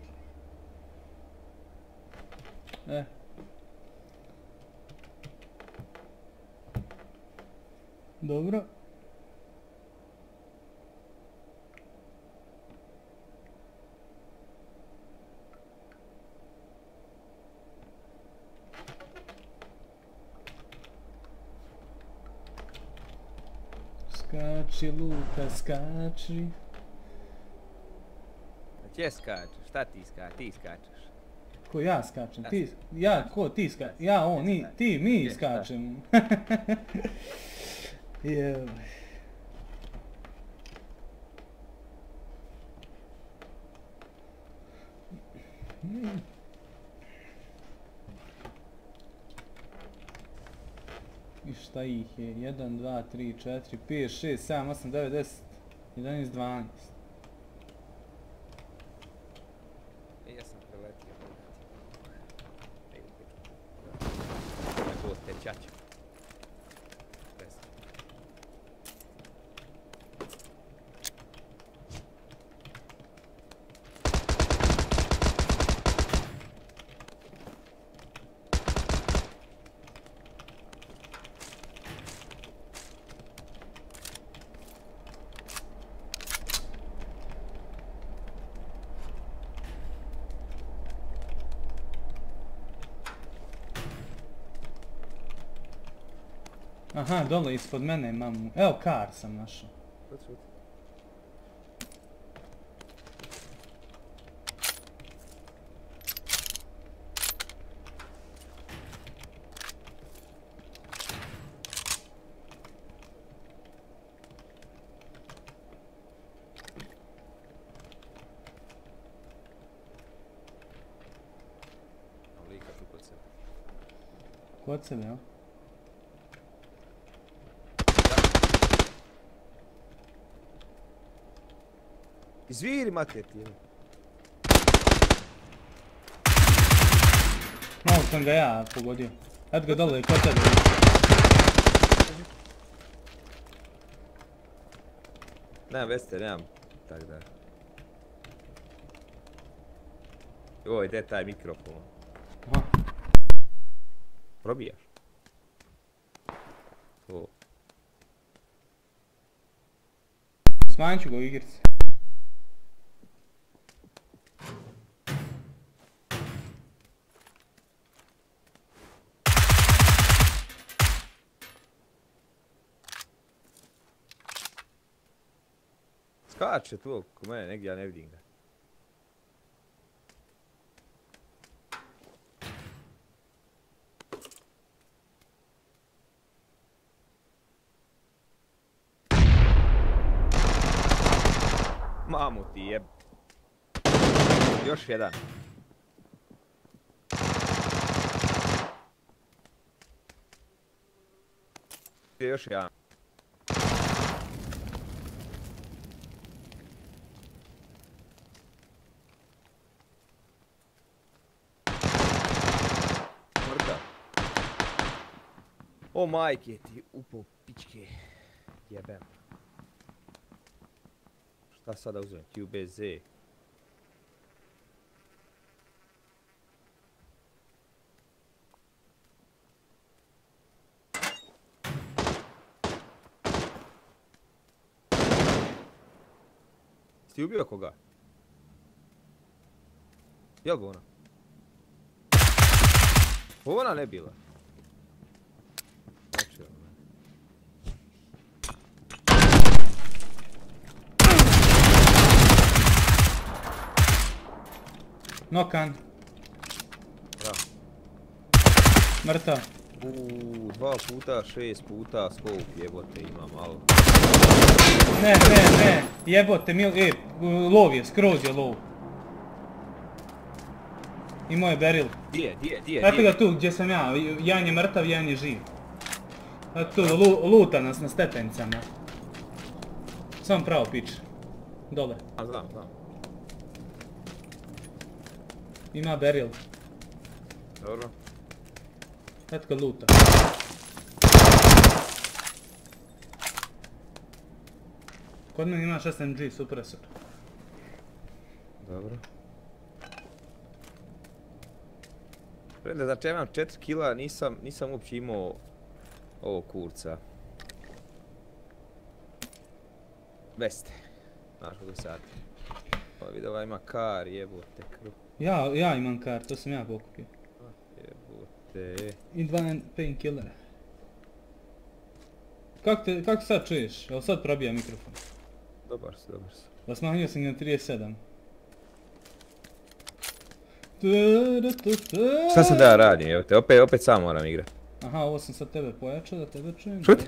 [SPEAKER 1] E. Dobro. Skači Luka, skači.
[SPEAKER 4] Gdje skačeš? Šta ti skačeš? Ti skačeš.
[SPEAKER 1] Ko ja skačem? Ti, ja, ko ti skačem? Ja, on, ni, ti, mi skačemo. Jel. I šta ih je? 1, 2, 3, 4, 5, 6, 7, 8, 9, 10, 11, 12. Aha, dole ispod mene imam... Evo, kar sam našao. Kod sebe, evo.
[SPEAKER 4] Izviri mater ti.
[SPEAKER 1] Malo sam ga ja pogodio. Eto ga dole, kod tebe.
[SPEAKER 4] Nemam veste, nemam. Tak da. Joj, gdje je taj mikrofon?
[SPEAKER 1] Aha.
[SPEAKER 4] Probijaš? O,
[SPEAKER 1] Smanjit ću ga u igrici.
[SPEAKER 4] Skače tu oko mene, negdje ja ne vidim ga. Mamu ti jeb. Još jedan. Još jedan. O majke ti upo pičke. Jebem. Šta sada uzmem? QBZ. Jesi ubio koga? Jel ga ona? Ona ne bila. Znači, ona.
[SPEAKER 1] Nokan,
[SPEAKER 4] Bravo.
[SPEAKER 1] mrtav.
[SPEAKER 4] Uuu, dva puta, šest puta scope jebote ima malo.
[SPEAKER 1] Ne, ne, ne, jebote, mil, e, lov je, skroz je lov. Imao je beril.
[SPEAKER 4] Gdje, gdje, gdje,
[SPEAKER 1] Eto ga tu gdje sam ja, jedan je mrtav, jedan je živ. Eto tu, lu- luta nas na stepenicama. Sam pravo pič. Dole.
[SPEAKER 4] A znam, znam.
[SPEAKER 1] Ima beril.
[SPEAKER 4] Dobro.
[SPEAKER 1] Ga luta. Kod mene imaš SMG supresor.
[SPEAKER 4] Dobro. Premda znači ja imam 4 kila, nisam, nisam uopće imao ovog kurca. Veste. Znaš kako. Pa vidi ovaj ima kar, jebote kruh.
[SPEAKER 1] Ja, ja imam kar, to sam ja pokupio.
[SPEAKER 4] Jebote.
[SPEAKER 1] I dva painkillera. Kako te, kako sad čuješ? Evo sad probija mikrofon.
[SPEAKER 4] Dobar si, dobar si.
[SPEAKER 1] Pa smanjio sam na 37.
[SPEAKER 4] Šta sam da ja radim, evo te, opet, opet sam moram igrat.
[SPEAKER 1] Aha, ovo sam sad tebe pojačao da tebe čujem.
[SPEAKER 4] Šuti.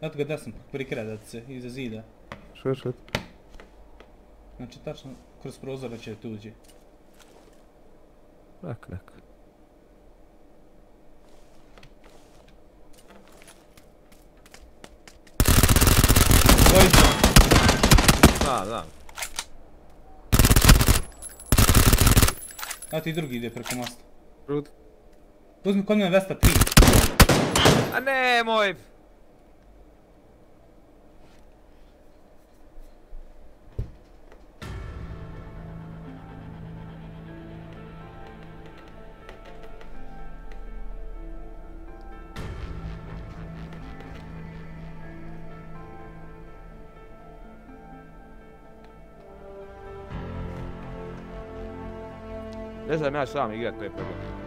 [SPEAKER 1] Eto ga desno prikredat se iza zida.
[SPEAKER 4] Što, što?
[SPEAKER 1] Znači tačno kroz prozor će tuđi.
[SPEAKER 4] Nak, nak.
[SPEAKER 1] Dvojica.
[SPEAKER 4] Znam, znam.
[SPEAKER 1] A ti drugi ide preko mosta.
[SPEAKER 4] Rud.
[SPEAKER 1] Uzmi kod mene Vesta 3.
[SPEAKER 4] A ne, moj! Znam ja sam igrat, je problem.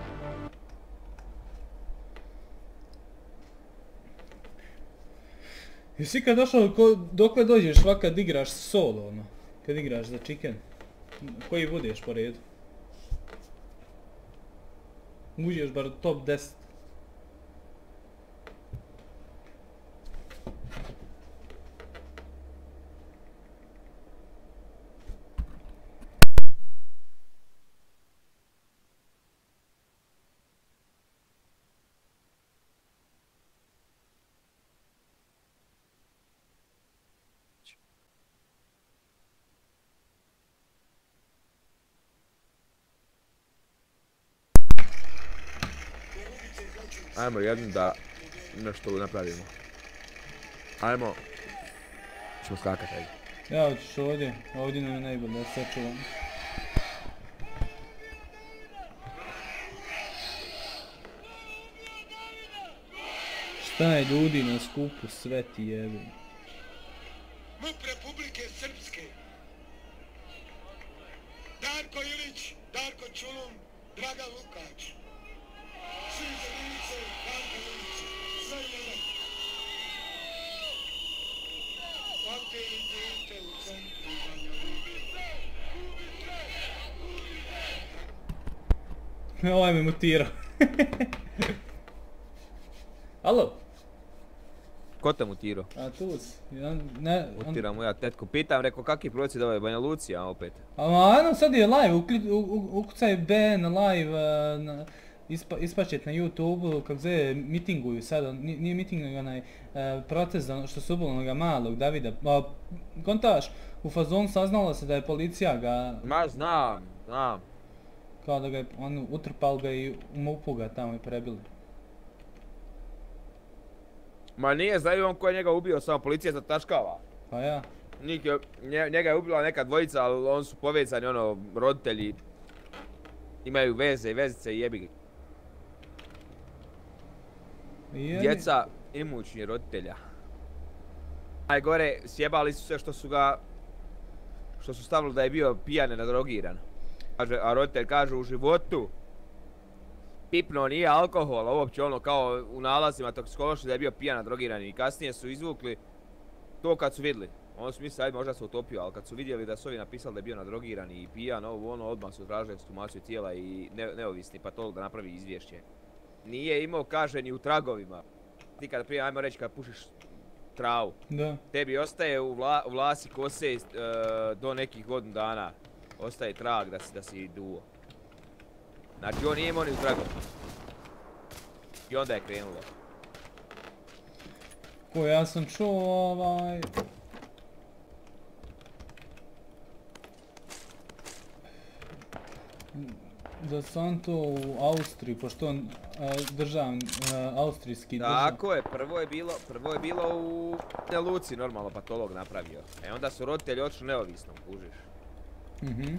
[SPEAKER 1] Jesi kad došao, dokle dođeš ovak kad igraš solo ono? Kad igraš za chicken? Koji budeš po redu? Uđeš bar top 10.
[SPEAKER 4] Ajmo jednu da nešto napravimo. Ajmo. Ćemo skakat, ajde.
[SPEAKER 1] Ja hoćeš ovdje, ovdje nam je najbolje da se čuvam. Šta je ljudi na skupu, sve ti jebi. Ovaj me mutirao. Alo?
[SPEAKER 4] Ko te mutirao?
[SPEAKER 1] A tu si. Ja, ne, on,
[SPEAKER 4] Mutiram mu ja tetku. Pitam, rekao kakvi prosvjed ovo je Banja Lucija opet.
[SPEAKER 1] a ano sad je live, ukucaj B na live, uh, na, ispa, ispačet na YouTube, kako zove, mitinguju sad, nije, miting nego onaj uh, protest ono što su ubili onoga malog Davida. A, kontaš, u fazonu saznalo se da je policija ga,
[SPEAKER 4] Ma znam, znam.
[SPEAKER 1] Kao da ga je, on utrpal ga i u MUP-u ga tamo i prebili.
[SPEAKER 4] Ma nije, znaju on ko je njega ubio, samo policija zataškava.
[SPEAKER 1] Pa ja.
[SPEAKER 4] Je- nje- njega je ubila neka dvojica, ali oni su povezani, ono, roditelji. Imaju veze i vezice i jebi.
[SPEAKER 1] Je,
[SPEAKER 4] Djeca imućni roditelja. Najgore, sjebali su se što su ga... Što su stavili da je bio pijan i nadrogiran. A roditelj kaže u životu pipno nije alkohol, uopće ono kao u nalazima toksikološki da je bio pijan nadrogiran i kasnije su izvukli to kad su vidjeli. Oni su mislili, ajde možda se utopio, ali kad su vidjeli da su ovi napisali da je bio nadrogiran i pijan, ovo ono, odmah su tražili ekstumaciju tijela i ne, neovisni patolog da napravi izvješće. Nije imao, kaže, ni u tragovima. Ti kada prije, ajmo reći, kad pušiš travu,
[SPEAKER 1] Da.
[SPEAKER 4] tebi ostaje u, vla, u vlasi kose e, do nekih godinu dana. Ostaje trag da si, da si duo. Znači on nije imao ni u tragovima. I onda je krenulo.
[SPEAKER 1] Ko ja sam čuo ovaj... Da su on to u Austriji, pošto on a, državni, a, austrijski držav...
[SPEAKER 4] Tako je, prvo je bilo, prvo je bilo u Luci normalno patolog napravio. E onda su roditelji otišli neovisno, kužiš.
[SPEAKER 1] Mhm.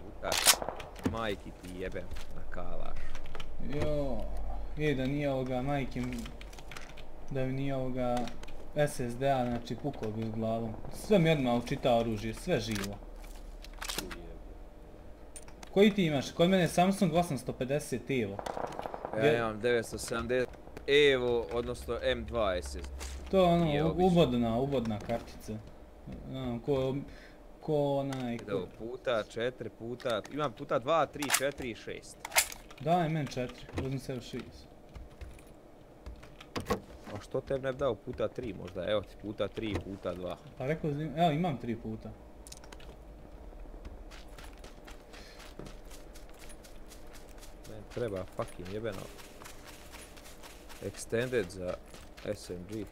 [SPEAKER 4] Puta, majki ti jebe na kalaš.
[SPEAKER 1] Jo, je da nije ovoga majke, da mi nije ovoga SSD-a, znači pukao bi u glavu. Sve mi odmah učita oružje, sve živo. Koji ti imaš? Kod mene je Samsung 850 Evo.
[SPEAKER 4] Ja imam 970 Evo, odnosno M2 SS.
[SPEAKER 1] To je ono, ubodna, ubodna kartica. Ko, ko onaj, ko...
[SPEAKER 4] Evo, puta 4 puta, imam puta 2, 3, 4 i 6.
[SPEAKER 1] Daj men 4, uzmi se šest.
[SPEAKER 4] A što te ne bi dao puta 3 možda, evo ti puta 3, puta 2.
[SPEAKER 1] Pa rekao evo imam tri puta.
[SPEAKER 4] Meni treba fucking jebeno. Extended za SMG.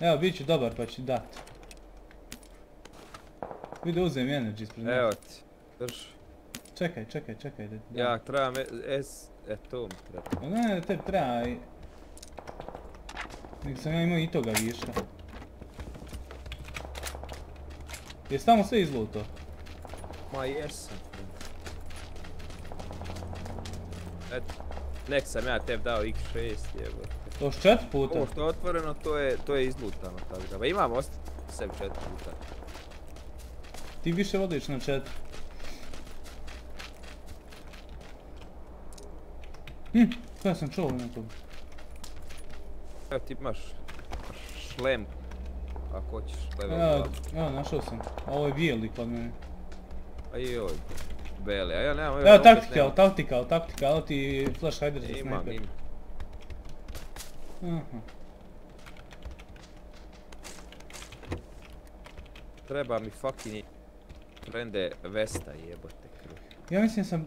[SPEAKER 1] Evo, bit će dobar pa ću dat. Vidi uzem energy ispred
[SPEAKER 4] Evo ti, drž.
[SPEAKER 1] Čekaj, čekaj, čekaj. Da, da.
[SPEAKER 4] Ja trebam e- S, e to mi treba.
[SPEAKER 1] Pa Ne, tebi treba i... Nek sam ja imao i toga viška. Jesi tamo sve izluto?
[SPEAKER 4] Ma jesam. Eto, nek sam ja tebi dao X6 jebote.
[SPEAKER 1] To još četiri puta?
[SPEAKER 4] Ovo što je otvoreno, to je, to je izlutano, tako da. Pa imam osta sebi četiri puta.
[SPEAKER 1] Ti više vodiš na četiri. Hm, ja sam čuo nekog.
[SPEAKER 4] Evo ti imaš šlem, ako hoćeš level
[SPEAKER 1] Evo,
[SPEAKER 4] 2.
[SPEAKER 1] evo, našao sam. A Ovo je bijeli kod mene.
[SPEAKER 4] A joj, bele, a ja nemam,
[SPEAKER 1] Evo, taktikal, taktikal, taktikal, evo ti flash hider za
[SPEAKER 4] Imam,
[SPEAKER 1] sniper.
[SPEAKER 4] imam.
[SPEAKER 1] Aha.
[SPEAKER 4] Treba mi fucking trende Vesta jebote krv.
[SPEAKER 1] Ja mislim sam...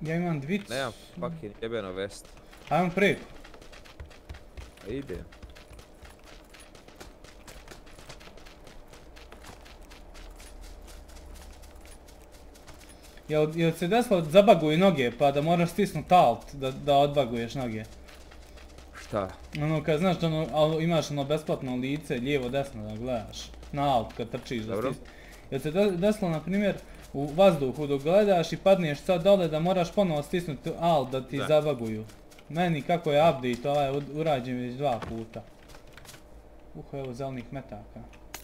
[SPEAKER 1] Ja imam dvic...
[SPEAKER 4] Nemam fucking jebeno Vesta.
[SPEAKER 1] Ajmo preko.
[SPEAKER 4] Ide.
[SPEAKER 1] Jel, jel se desilo zabaguju noge pa da moraš stisnut alt da, da odbaguješ noge?
[SPEAKER 4] Šta?
[SPEAKER 1] Ono kad znaš da ono, al imaš ono besplatno lice, lijevo desno da gledaš. Na alt kad trčiš da stisneš. Jel se de- desilo na primjer u vazduhu dok gledaš i padneš sad dole da moraš ponovo stisnuti alt da ti
[SPEAKER 4] Da.
[SPEAKER 1] zabaguju. Meni kako je update ovaj urađen već dva puta. Uh, evo zelenih metaka.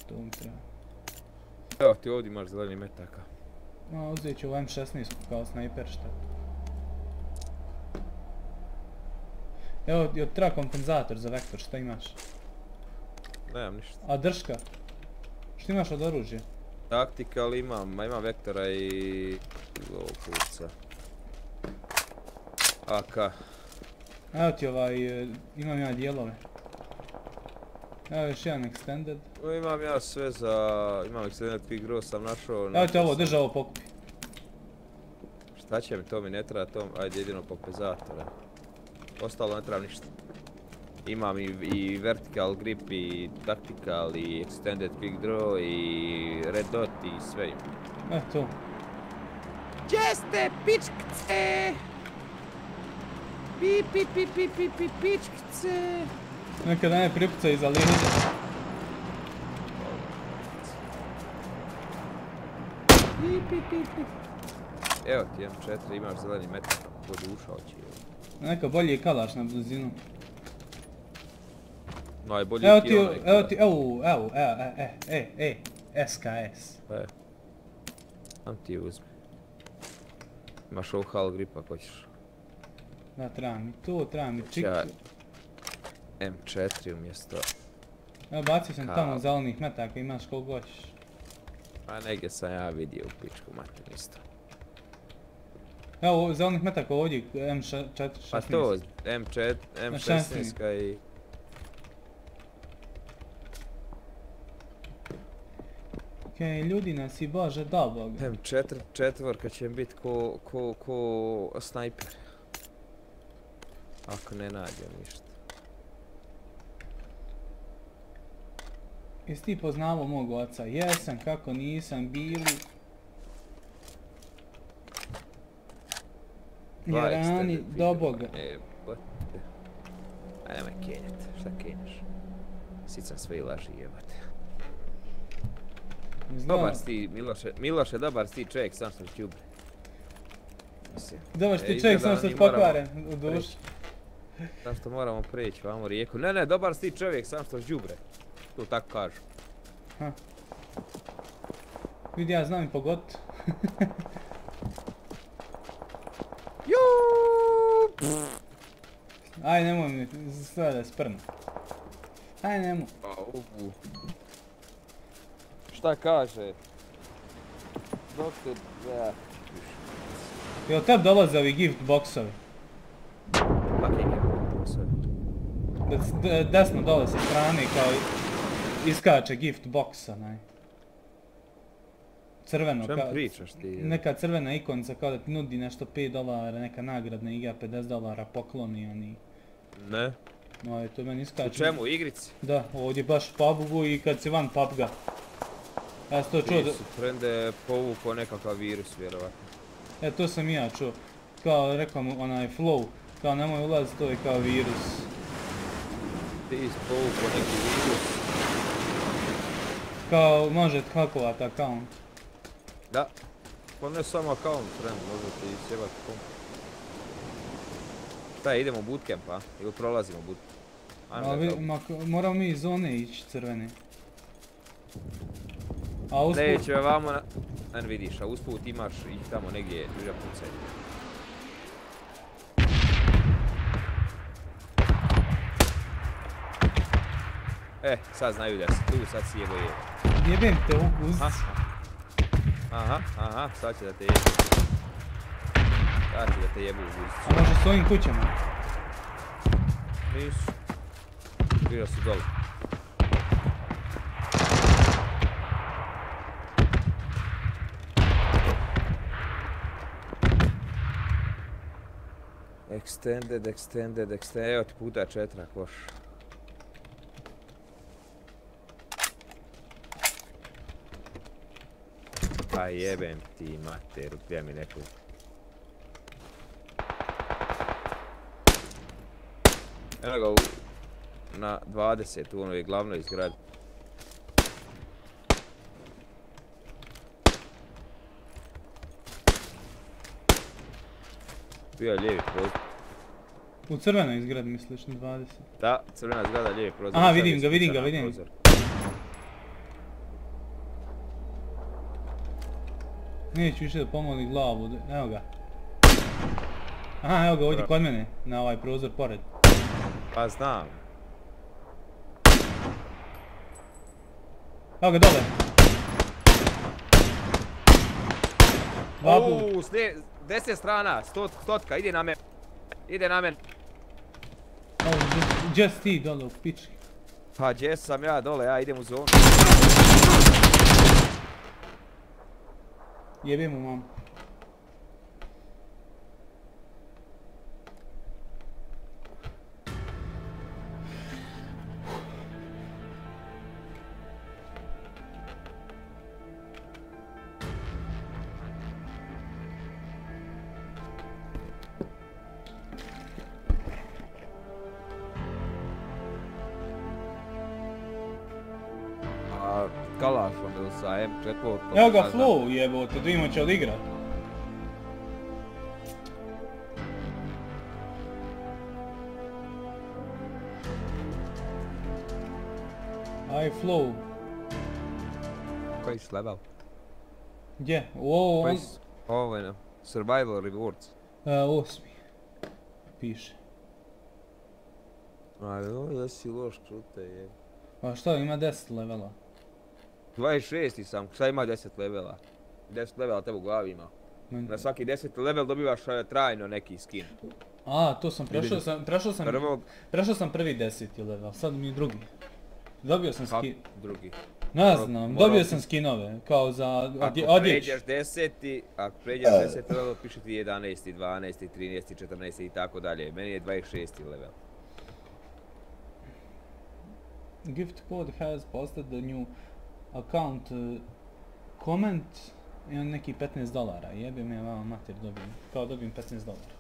[SPEAKER 1] To mi treba.
[SPEAKER 4] Evo ti ovdje imaš zeleni metaka.
[SPEAKER 1] No, uzet ću ovo M16 kao snajper šta. Evo, jel treba kompenzator za vektor, šta imaš?
[SPEAKER 4] Nemam ništa.
[SPEAKER 1] A drška? Šta imaš od oružja?
[SPEAKER 4] Taktika, ali imam, ma imam vektora i... ovog kurca. AK.
[SPEAKER 1] Evo ti ovaj, e, imam ja dijelove. Evo još jedan extended.
[SPEAKER 4] No, imam ja sve za... Imam extended pick grow sam našao.
[SPEAKER 1] Evo ti ovo, drža ovo pokupi.
[SPEAKER 4] Šta će mi, to mi ne treba, to ajde jedino kompenzatora. Ostalo ne treba ništa. Imam i, i vertical grip i tactical i extended pick draw i red dot i sve imam.
[SPEAKER 1] E to.
[SPEAKER 4] Gdje ste, pičkice? Pi, pi, pi, pi, pi, pi, pičkice.
[SPEAKER 1] Nekada ne pripuca iza linije.
[SPEAKER 4] Pi, pi, pi, pi. Evo ti M4, imaš zeleni metak, ko duša hoće.
[SPEAKER 1] Neka bolji je kalaš na blizinu.
[SPEAKER 4] Najbolji
[SPEAKER 1] Evo
[SPEAKER 4] ti
[SPEAKER 1] ti, evo ti, evo, evo, evo, e, e, e, e, SKS.
[SPEAKER 4] E. Sam ti je uzmi. Imaš ovu hal gripa ako ćeš.
[SPEAKER 1] Da, treba mi to, treba mi čik.
[SPEAKER 4] Ja- M4 umjesto...
[SPEAKER 1] Evo, bacio sam tamo zelenih metaka, imaš koliko hoćeš.
[SPEAKER 4] A negdje sam ja vidio u pičku mater isto.
[SPEAKER 1] Evo, zelenih metaka ovdje, M4, 16.
[SPEAKER 4] Pa to, M4, M16
[SPEAKER 1] 16.
[SPEAKER 4] i...
[SPEAKER 1] Okej, ljudi nas i bože da boga.
[SPEAKER 4] M4 četvorka će bit ko, ko, ko snajper. Ako ne nađem ništa.
[SPEAKER 1] Jesi ti poznavo mog oca? Jesam, kako nisam, bili. Jarani,
[SPEAKER 4] extended
[SPEAKER 1] do boga.
[SPEAKER 4] E, bote. Aj nemoj kenjat, šta kenjaš? Sican sve i laži jebate. Dobar si ti, Miloše, Miloše, dobar si ti čovjek, sam sam. Mislim,
[SPEAKER 1] Dobar si
[SPEAKER 4] e,
[SPEAKER 1] ti čovjek,
[SPEAKER 4] izgleda
[SPEAKER 1] sam
[SPEAKER 4] moramo
[SPEAKER 1] pokvaren u duši.
[SPEAKER 4] Samo što moramo preći vamo rijeku. Ne, ne, dobar si ti čovjek, sam što đubre. Tu tako kažu.
[SPEAKER 1] Vidi, ja znam i pogot. Aj, nemoj mi sve da sprnu. Aj, nemoj.
[SPEAKER 4] Au. Šta kaže? Doktor, ja.
[SPEAKER 1] Jel tebi dolaze ovi gift boxovi?
[SPEAKER 4] Kak je
[SPEAKER 1] s- d- desno dole sa strane kao iskače gift box onaj. Crveno
[SPEAKER 4] Čem pričaš ti?
[SPEAKER 1] neka crvena ikonica kao da ti nudi nešto 5 dolara, neka nagradna igra 50 dolara pokloni oni.
[SPEAKER 4] Ne.
[SPEAKER 1] No, to meni
[SPEAKER 4] U
[SPEAKER 1] iskače.
[SPEAKER 4] čemu? U igrici?
[SPEAKER 1] Da, ovdje baš PUBG-u i kad si van PUBG-a. Ja sam to čuo da,
[SPEAKER 4] prende povukao nekakav virus, vjerovatno.
[SPEAKER 1] e to sam i ja čuo. Kao rekao mu onaj flow, kao nemoj ulaziti, to je kao virus.
[SPEAKER 4] Ti si povukao neki virus.
[SPEAKER 1] Kao možete hakovat account.
[SPEAKER 4] Da. Pa ne samo account, friend, može ti sjebat komp. Šta, idemo u bootcamp, a? Ili prolazimo bootcamp?
[SPEAKER 1] Ali moramo mi iz zone ići crvene. A usput,
[SPEAKER 4] Neće vamo na... En vidiš, a usput imaš ih tamo negdje duža pucaj. E, sad znaju da si tu, sad si jebo je.
[SPEAKER 1] jebem te u uz...
[SPEAKER 4] Aha. Aha, sad će da te jebu. Sad će da te jebu u guzicu.
[SPEAKER 1] A može s ovim kućama?
[SPEAKER 4] Nisu. Bio su dole. Extended, extended, extended, evo ti puta četrak, boš. Pa jebem ti mater, ubija mi nekog. Evo ga u, na 20 u onoj glavnoj zgradi. Bio je lijevi prozor.
[SPEAKER 1] U crvenoj izgradi misliš na 20.
[SPEAKER 4] Da, crvena zgrada, lijevi prozor.
[SPEAKER 1] Aha, vidim ga, vidim ga, vidim.
[SPEAKER 4] prozor.
[SPEAKER 1] Neću više da pomoli glavu, evo ga. Aha, evo ga ovdje kod mene, na ovaj prozor pored.
[SPEAKER 4] Pa znam.
[SPEAKER 1] Evo ga dole. Dva
[SPEAKER 4] lije- deset strana, stot, stotka, ide na mene. Ide na.
[SPEAKER 1] Evo, just- just ti dole u pički.
[SPEAKER 4] Pa gdje sam ja dole, ja idem u zonu.
[SPEAKER 1] Jebim mu mamu.
[SPEAKER 4] A kalašom ili sa M4.
[SPEAKER 1] Evo ga flow jebote, da vidimo će li igrat. Aj flow.
[SPEAKER 4] Koji si level?
[SPEAKER 1] Gdje? O,
[SPEAKER 4] Koji
[SPEAKER 1] on...
[SPEAKER 4] si? Ovo je na Survival Rewards.
[SPEAKER 1] E, osmi. Piše.
[SPEAKER 4] A da si loš čute je.
[SPEAKER 1] Pa šta, ima 10 levela.
[SPEAKER 4] 26 sam, šta ima 10 levela? 10 levela tebe u glavi ima. Na svaki 10 level dobivaš e, trajno neki skin.
[SPEAKER 1] A, to sam, prešao sam, prešao sam,
[SPEAKER 4] Prvog,
[SPEAKER 1] prešao sam prvi deseti level, sad mi je drugi. Dobio sam skin,
[SPEAKER 4] drugi.
[SPEAKER 1] ne znam,
[SPEAKER 4] morao
[SPEAKER 1] dobio sam skinove, kao za
[SPEAKER 4] Ako
[SPEAKER 1] odje, odjeć.
[SPEAKER 4] pređeš 10, ako pređeš 10 level, piše ti 11, 12, 13, 14 i tako dalje. Meni je 26 level.
[SPEAKER 1] Gift code has posted the new account uh, comment i on neki 15 dolara, jebe me vama mater dobijem, kao dobijem 15 dolara.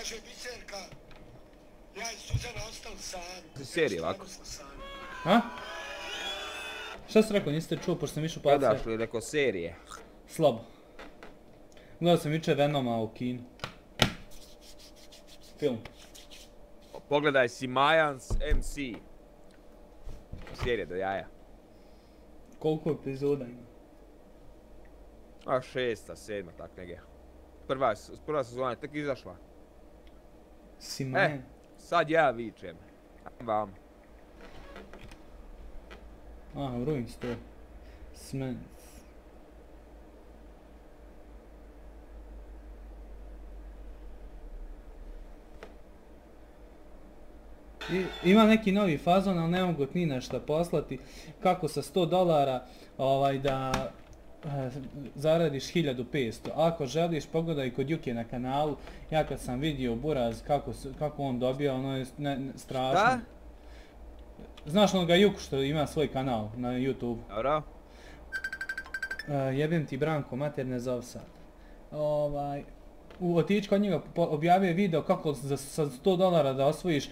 [SPEAKER 6] Kaže Biserka, ja i Suzana ostali sami.
[SPEAKER 4] Serije ovako.
[SPEAKER 1] A? Šta si rekao, niste čuo pošto sam išao pa
[SPEAKER 4] Gledaš li neko serije?
[SPEAKER 1] Slabo. Gledao sam jučer Venoma u kinu. Film.
[SPEAKER 4] Pogledaj si Mayans MC. Serija do jaja.
[SPEAKER 1] Koliko epizoda ima?
[SPEAKER 4] A šesta, sedma, tak negdje. Prva, prva sezona je tek izašla.
[SPEAKER 1] Si
[SPEAKER 4] E, sad ja vičem. Ajde Vam.
[SPEAKER 1] Aha, u Ruins to. Smens. I, ima neki novi fazon, ali ne mogu ni nešto poslati. Kako sa 100 dolara ovaj, da zaradiš 1500. Ako želiš, pogledaj kod Juke na kanalu. Ja kad sam vidio Buraz kako, kako on dobio, ono je ne, ne, strašno.
[SPEAKER 4] Šta?
[SPEAKER 1] Znaš onoga Juku što ima svoj kanal na YouTube?
[SPEAKER 4] Dobro.
[SPEAKER 1] Uh, jebem ti Branko, mater ne zov sad. Ovaj, u, otići kod njega, objavio je video kako za, sa 100 dolara da osvojiš, e,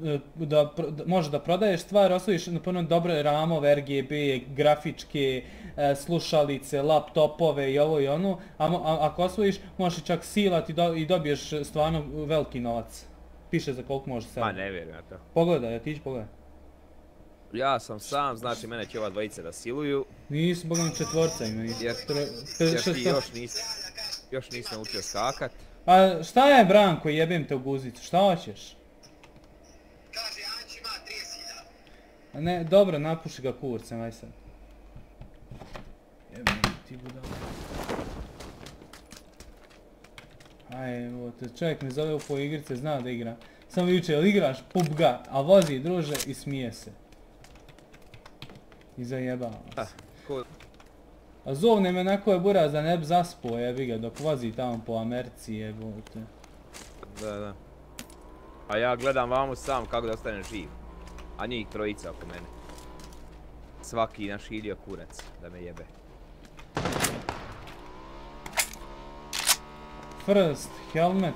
[SPEAKER 1] d- da, pro- da, prodaješ stvar, osvojiš na puno dobre ramove, RGB, grafičke, e, slušalice, laptopove i ovo i ono, a, a ako osvojiš možeš i čak silati do, i dobiješ stvarno veliki novac. Piše za koliko možeš sad.
[SPEAKER 4] Ma ne vjerujem na to.
[SPEAKER 1] Pogledaj, otići pogledaj.
[SPEAKER 4] Ja sam sam, znači mene će ova dvojica da siluju,
[SPEAKER 1] Nisu, bogam četvorca ima.
[SPEAKER 4] Jer- ti još nisi, još nisi naučio skakat.
[SPEAKER 1] Pa šta je Branko, jebem te u guzicu, šta hoćeš?
[SPEAKER 6] Kaže, Anči ima 30.000.
[SPEAKER 1] A Ne, dobro, napuši ga kurcem, aj sad. Ti budala. Aj, evo te, čovjek me zove u po igrice, zna da igra. Samo viče, jel igraš PUBG, a vozi druže i smije se. I zajebava se. A zovne me na koje buraz da ne bi zaspo, jebi ga, dok vozi tamo po Americi, jebote.
[SPEAKER 4] Da, da. A ja gledam vamo sam kako da ostanem živ. A njih trojica oko mene. Svaki našilio kurac da me jebe.
[SPEAKER 1] First, helmet.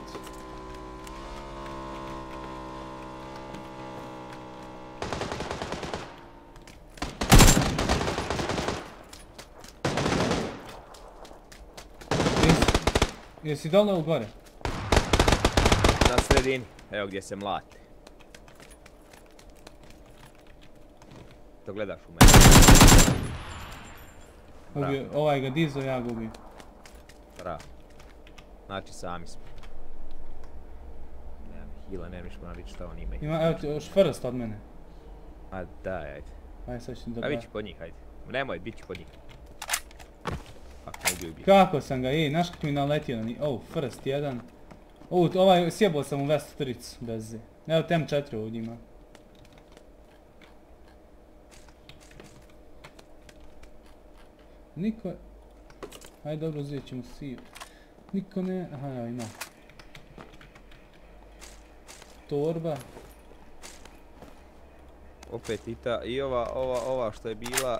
[SPEAKER 1] Jesi, dole u gore?
[SPEAKER 4] Na sredini, evo gdje se mlati. To gledaš u mene.
[SPEAKER 1] Ovaj ga dizo, ja ga ubio.
[SPEAKER 4] Bravo. Znači sami smo. Nemam hila, ne miš moram vidjeti šta on ima.
[SPEAKER 1] Ima, evo ti još first od mene.
[SPEAKER 4] Ma daj, ajde.
[SPEAKER 1] Aj sad ću
[SPEAKER 4] A
[SPEAKER 1] dobro.
[SPEAKER 4] bit ću kod njih, ajde. Nemoj, bit ću kod njih. Ne ubiju, ubiju.
[SPEAKER 1] Kako sam ga, ej, znaš kako mi naletio na ni... Oh, first jedan. Oh, ovaj, sjebao sam u vestu tricu, bez ze. Evo tem 4 ovdje ima. Niko... Ajde dobro, uzet ćemo siv. Niko ne... Aha, evo ima. Torba.
[SPEAKER 4] Opet i ta, i ova, ova, ova što je bila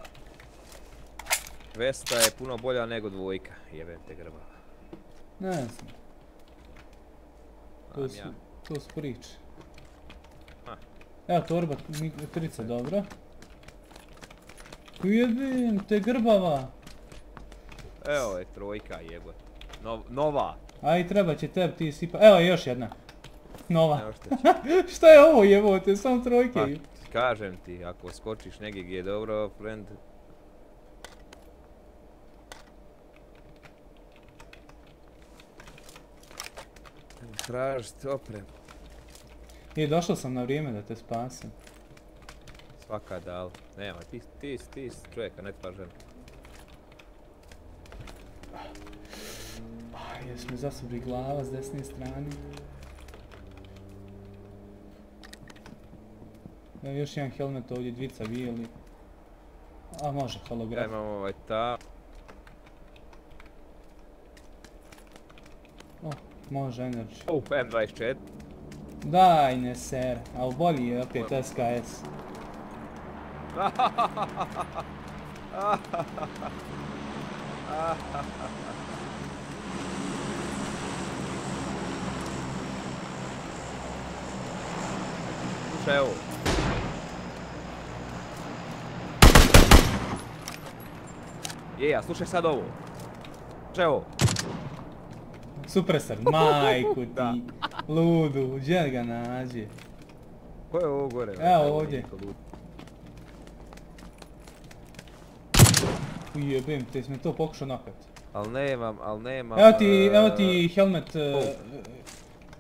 [SPEAKER 4] Vesta je puno bolja nego dvojka, jebem te grba.
[SPEAKER 1] Ne znam, to su, to su priče. Evo torba, trica, dobro. Jebem te grbava.
[SPEAKER 4] Evo je trojka jebote. Nov, nova.
[SPEAKER 1] Aj treba će tebi ti sipa. Evo je još jedna. Nova. Šta je ovo jebote, samo trojke.
[SPEAKER 4] Pa, kažem ti, ako skočiš negdje gdje je dobro, friend, tražiti oprem.
[SPEAKER 1] I došao sam na vrijeme da te spasim.
[SPEAKER 4] Svaka dal. Nema, ti, ti, ti čovjeka, ne tva
[SPEAKER 1] jes mi glava s desne strane. Evo još jedan helmet ovdje, dvica bijeli. A može,
[SPEAKER 4] Ja
[SPEAKER 1] holograf.
[SPEAKER 4] imam ovaj ta,
[SPEAKER 1] O, može energy.
[SPEAKER 4] oh, M24.
[SPEAKER 1] Daj ne ser, ali bolji je opet SKS.
[SPEAKER 4] ovo. Je, a slušaj sad ovo. Ovo.
[SPEAKER 1] Supresor, majku
[SPEAKER 4] Da.
[SPEAKER 1] ti. Ludu, gdje ga nađe?
[SPEAKER 4] Ko je ovo gore?
[SPEAKER 1] Evo ovdje. Ujebem, te smo to pokušao nakat.
[SPEAKER 4] Al nemam, al nemam...
[SPEAKER 1] Evo ti,
[SPEAKER 4] e,
[SPEAKER 1] evo ti helmet, e,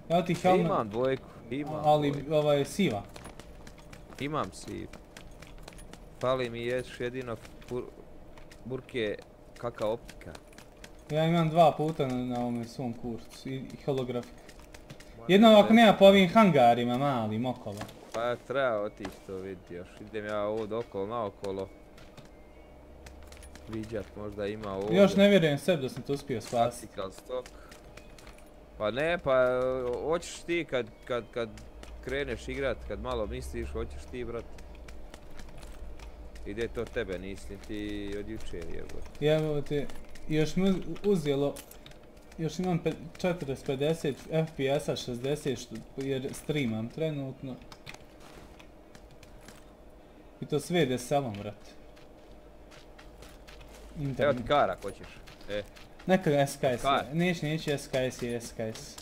[SPEAKER 1] evo ti helmet,
[SPEAKER 4] Imam dvojku, imam
[SPEAKER 1] ali
[SPEAKER 4] dvojku.
[SPEAKER 1] ovaj siva.
[SPEAKER 4] Imam si. Fali mi još jedino bur, burke kakao optika.
[SPEAKER 1] Ja imam dva puta na, na ovome svom kurcu i, i holografik. Jedno ako nema po ovim hangarima malim okolo.
[SPEAKER 4] Pa treba otići to vidjeti još. Idem ja ovdje okolo, naokolo. Viđat možda ima ovdje.
[SPEAKER 1] Još ne vjerujem sebi da sam to uspio spasiti.
[SPEAKER 4] Tactical stock. Pa ne, pa hoćeš ti kad, kad, kad kreneš igrat, kad malo misliš, hoćeš ti brat. Ide to tebe, nisi ti od jučer.
[SPEAKER 1] I Evo te, još mi uz- uzelo, još imam pe- 40-50 FPS-a, 60 što, jer streamam trenutno. I to sve ide brate.
[SPEAKER 4] Evo
[SPEAKER 1] Internet.
[SPEAKER 4] ti kara, hoćeš. E,
[SPEAKER 1] Neka SKS,
[SPEAKER 4] Kar.
[SPEAKER 1] neće, neće SKS i SKS.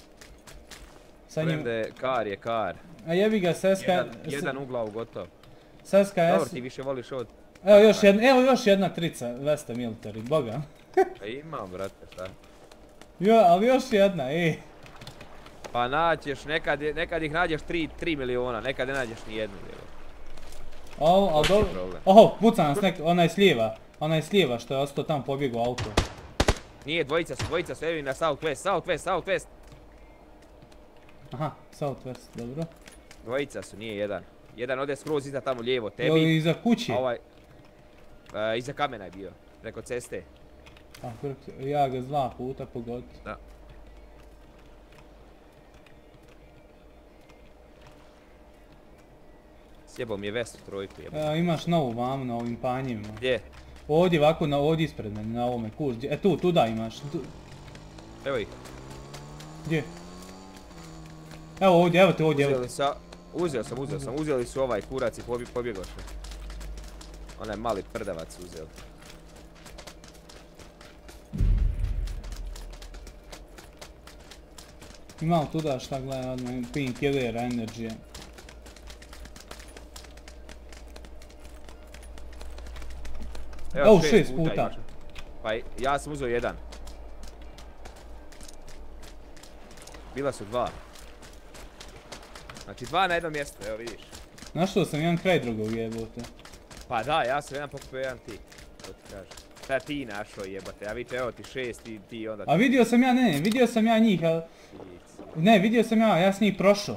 [SPEAKER 1] Sa njim,
[SPEAKER 4] premde kar je kar.
[SPEAKER 1] a jebi ga SKS,
[SPEAKER 4] Jedan, jedan u glavu gotov.
[SPEAKER 1] sa
[SPEAKER 4] Dobro,
[SPEAKER 1] SKS,
[SPEAKER 4] ti više voliš od...
[SPEAKER 1] evo još jedna, evo još jedna trica Vesta Military, boga.
[SPEAKER 4] Pa imam, brate, šta?
[SPEAKER 1] Jo, ali još jedna, ej.
[SPEAKER 4] Pa naćeš, nekad, je- nekad ih nađeš 3, 3 miliona, nekad ne nađeš ni jednu. jebote.
[SPEAKER 1] O, al
[SPEAKER 4] To ti je
[SPEAKER 1] dobro. Oho, puca nas nek, onaj s lijeva. Onaj s lijeva što je ostao tamo pobjegao auto.
[SPEAKER 4] Nije, dvojica su, dvojica su, evo ih na Southwest, Southwest, Southwest.
[SPEAKER 1] Aha, Southwest, dobro.
[SPEAKER 4] Dvojica su, nije jedan. Jedan ode skroz iza tamo lijevo tebi,
[SPEAKER 1] Evo iza kući.
[SPEAKER 4] a ovaj... e, iza kamena je bio, preko ceste.
[SPEAKER 1] A, ja ga dva puta pogoditi.
[SPEAKER 4] Da. Sjebao mi je vestu trojku jebote.
[SPEAKER 1] E, imaš novu vamu na ovim panjima.
[SPEAKER 4] Gdje?
[SPEAKER 1] Ovdje ovako, na, ovdje ispred mene, na ovome kurs. E tu, tu da imaš. Tu,
[SPEAKER 4] Evo ih.
[SPEAKER 1] gdje? Evo ovdje, evo te ovdje, evo
[SPEAKER 4] Uzeli
[SPEAKER 1] te.
[SPEAKER 4] sa... Uzeo sam, uzeo sam, uzeli su ovaj kurac i pobje, pobjegoše. Onaj mali prdavac su uzeli.
[SPEAKER 1] Imam tu da šta gleda odmah, painkiller, energy. Evo, šest puta.
[SPEAKER 4] Pa ja sam uzeo jedan. Bila su dva. Znači dva na jednom mjestu, evo vidiš.
[SPEAKER 1] Našao sam jedan kraj drugog jebote.
[SPEAKER 4] Pa da, ja sam jedan pokupio, jedan ti. To ti kažem. Da ti našao jebate, ja vidite, evo ti šest i ti onda
[SPEAKER 1] A vidio sam ja, ne, vidio sam ja njih, a...
[SPEAKER 4] ti.
[SPEAKER 1] Ne, vidio sam ja, ja s njih prošao.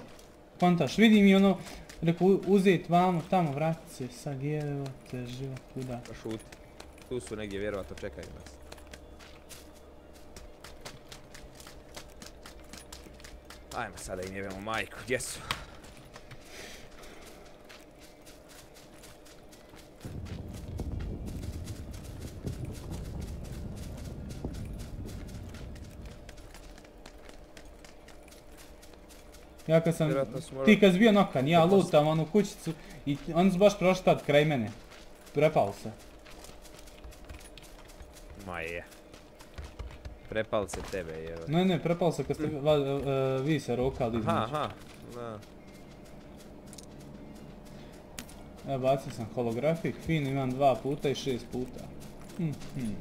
[SPEAKER 1] Kontaš, vidim i ono, reku uzet vamo, tamo, vratit se, sad evo te život, kuda.
[SPEAKER 4] Pa šuti. Tu su negdje, vjerovatno čekaju nas. Ajmo sada im jebemo majku, gdje su?
[SPEAKER 1] Ja kad sam, ti kad si bio nokan, ja lutam onu kućicu i oni su baš prošli tad kraj mene. Prepao se.
[SPEAKER 4] Ma je. Prepal se tebe, jebe.
[SPEAKER 1] Ne, ne, prepao se kad ste va- e, vi se rokali
[SPEAKER 4] Aha,
[SPEAKER 1] između.
[SPEAKER 4] aha. Da.
[SPEAKER 1] Evo bacio sam holografik, fin imam dva puta i šest puta. Mhm.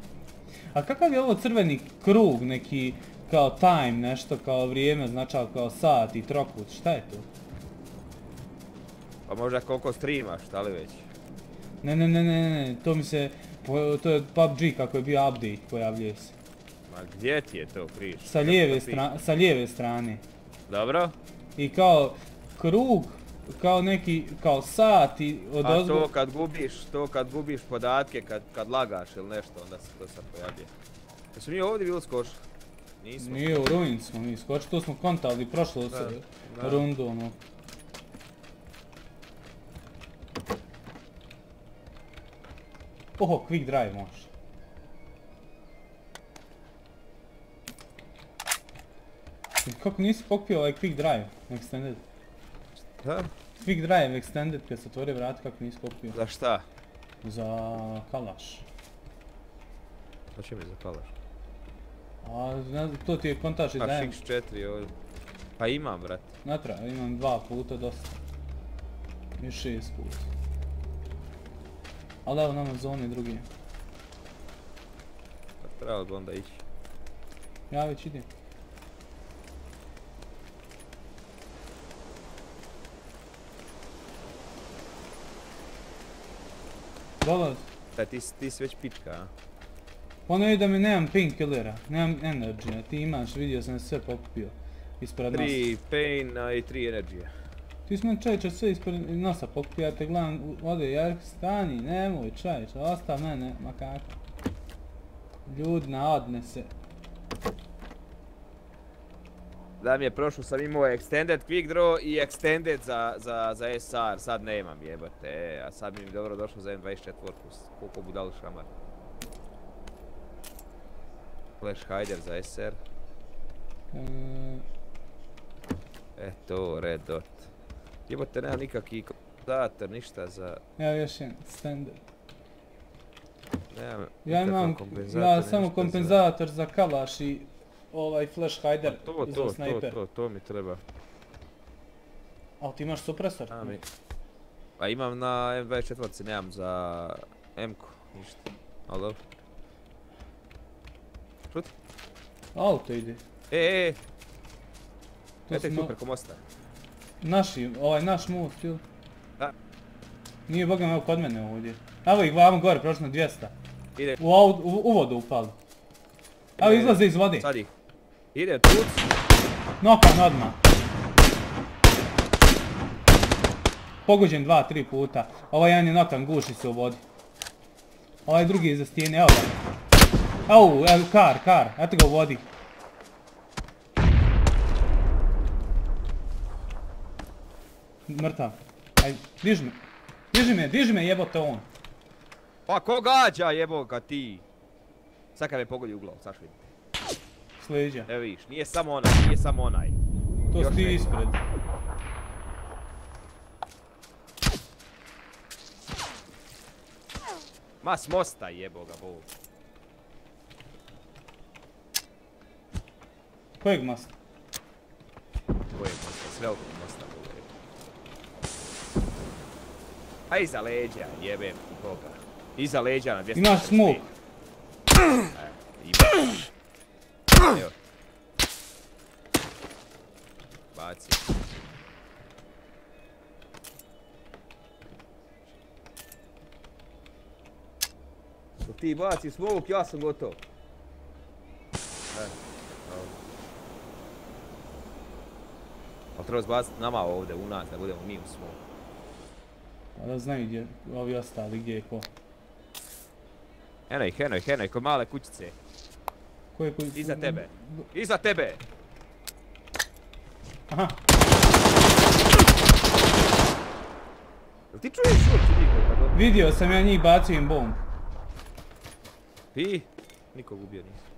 [SPEAKER 1] A kakav je ovo crveni krug, neki kao time, nešto kao vrijeme, značao kao sat i trokut, šta je to?
[SPEAKER 4] Pa možda koliko streamaš, šta li već?
[SPEAKER 1] Ne, ne, ne, ne, ne, to mi se, to je PUBG kako je bio update, pojavljuje se.
[SPEAKER 4] Ma gdje ti je to priš?
[SPEAKER 1] Sa lijeve, stra- sa lijeve strane.
[SPEAKER 4] Dobro?
[SPEAKER 1] I kao krug, kao neki, kao sat i od
[SPEAKER 4] A to kad gubiš, to kad gubiš podatke, kad, kad lagaš ili nešto, onda se to sad pojavljuje. Jesu mi ovdje bili skošli? Nismo.
[SPEAKER 1] Nije u ruin smo mi skočili, to smo kontali prošlu
[SPEAKER 4] Da,
[SPEAKER 1] se-
[SPEAKER 4] da.
[SPEAKER 1] rundu ono. Oho, quick drive može. Kako nisi pokupio ovaj quick drive extended?
[SPEAKER 4] Da?
[SPEAKER 1] Quick drive extended kad se otvori vrata kako nisi pokupio?
[SPEAKER 4] Za šta?
[SPEAKER 1] Za kalaš.
[SPEAKER 4] To će mi zapalaš.
[SPEAKER 1] A ne znam, to ti je kontaž i
[SPEAKER 4] A
[SPEAKER 1] dajem.
[SPEAKER 4] 6-4 ovdje. Pa imam, brat.
[SPEAKER 1] Natra, imam dva puta dosta. I šest puta. Ali evo nama zone drugi.
[SPEAKER 4] Pa Trebalo bi onda ići.
[SPEAKER 1] Ja već idem. Dolazi.
[SPEAKER 4] Da, ti, ti si već pička, a?
[SPEAKER 1] Ono je da mi nemam painkillera, nemam energy, a ti imaš, vidio sam sve pokupio. Ispred nosa.
[SPEAKER 4] 3 pain i 3 energy.
[SPEAKER 1] Ti smo čajče sve ispred nosa ja te gledam, ode, ja stani, nemoj čajče, ostav mene, ma kako. Ljudna, odne se.
[SPEAKER 4] Da mi je prošlo sam imao extended quick draw i extended za, za, za SR, sad nemam jebate, e, a sad mi je dobro došlo za M24, koliko budalu šamar. Flash hider za SR,
[SPEAKER 1] E,
[SPEAKER 4] eto, red dot. Jebote, nema nikakvi kompenzator, ništa za...
[SPEAKER 1] evo još jedan, standard.
[SPEAKER 4] Nemam
[SPEAKER 1] Ja imam, ja samo
[SPEAKER 4] za-
[SPEAKER 1] kompenzator za kalaš i ovaj flash hider
[SPEAKER 4] Pa To,
[SPEAKER 1] za
[SPEAKER 4] to, to, to, to mi treba.
[SPEAKER 1] Ali ti imaš supresor?
[SPEAKER 4] A mi... Pa imam na M24, nemam za M-ku, ništa. Ali dobro.
[SPEAKER 1] Auto ide.
[SPEAKER 4] E, e,
[SPEAKER 1] To
[SPEAKER 4] ih
[SPEAKER 1] smo-
[SPEAKER 4] tu preko mosta.
[SPEAKER 1] Naši, ovaj naš most, ili?
[SPEAKER 4] Da.
[SPEAKER 1] Nije boga me kod mene ovdje. Evo ih vamo gore, prošlo na 200.
[SPEAKER 4] Ide,
[SPEAKER 1] U, u, u vodu upali. Evo izlaze iz vode.
[SPEAKER 4] sad ih. Ide tuc.
[SPEAKER 1] Nokan odmah. Pogođen dva, tri puta. Ovaj jedan je nokan, guši se u vodi. Ovaj drugi je za stijene, evo ga. Au, evo, kar, kar, eto ga u vodi. Mrtav. Aj, diži me. Diži me, diži me jebote on.
[SPEAKER 4] Pa ko gađa jebo ga ti? Sad kad me pogodi u glavu, saš vidi.
[SPEAKER 1] Sliđa.
[SPEAKER 4] Evo vidiš, nije samo onaj, nije samo onaj.
[SPEAKER 1] To si ti ispred.
[SPEAKER 4] Ma s mosta jebo ga bol.
[SPEAKER 1] Kojeg masta?
[SPEAKER 4] Kojeg mosta, s velikog mosta govorim. A iza leđa, jebem boga. Iza leđa na 200.
[SPEAKER 1] Imaš.
[SPEAKER 4] Ima. Evo. Baci. Dok ti baci smok, ja sam gotov. E. Ali treba zbaciti nama ovdje, u nas, da budemo mi u smok.
[SPEAKER 1] Da znaju gdje ovi ostali, gdje je ko.
[SPEAKER 4] Eno ih, eno ih, eno ih, kod male kućice.
[SPEAKER 1] Ko je koji...
[SPEAKER 4] Iza tebe. Iza tebe!
[SPEAKER 1] Aha,
[SPEAKER 4] Jel ti čuješ uopće od-
[SPEAKER 1] vidio sam ja njih bacio im bomb.
[SPEAKER 4] Ti? Nikog ubio nisi.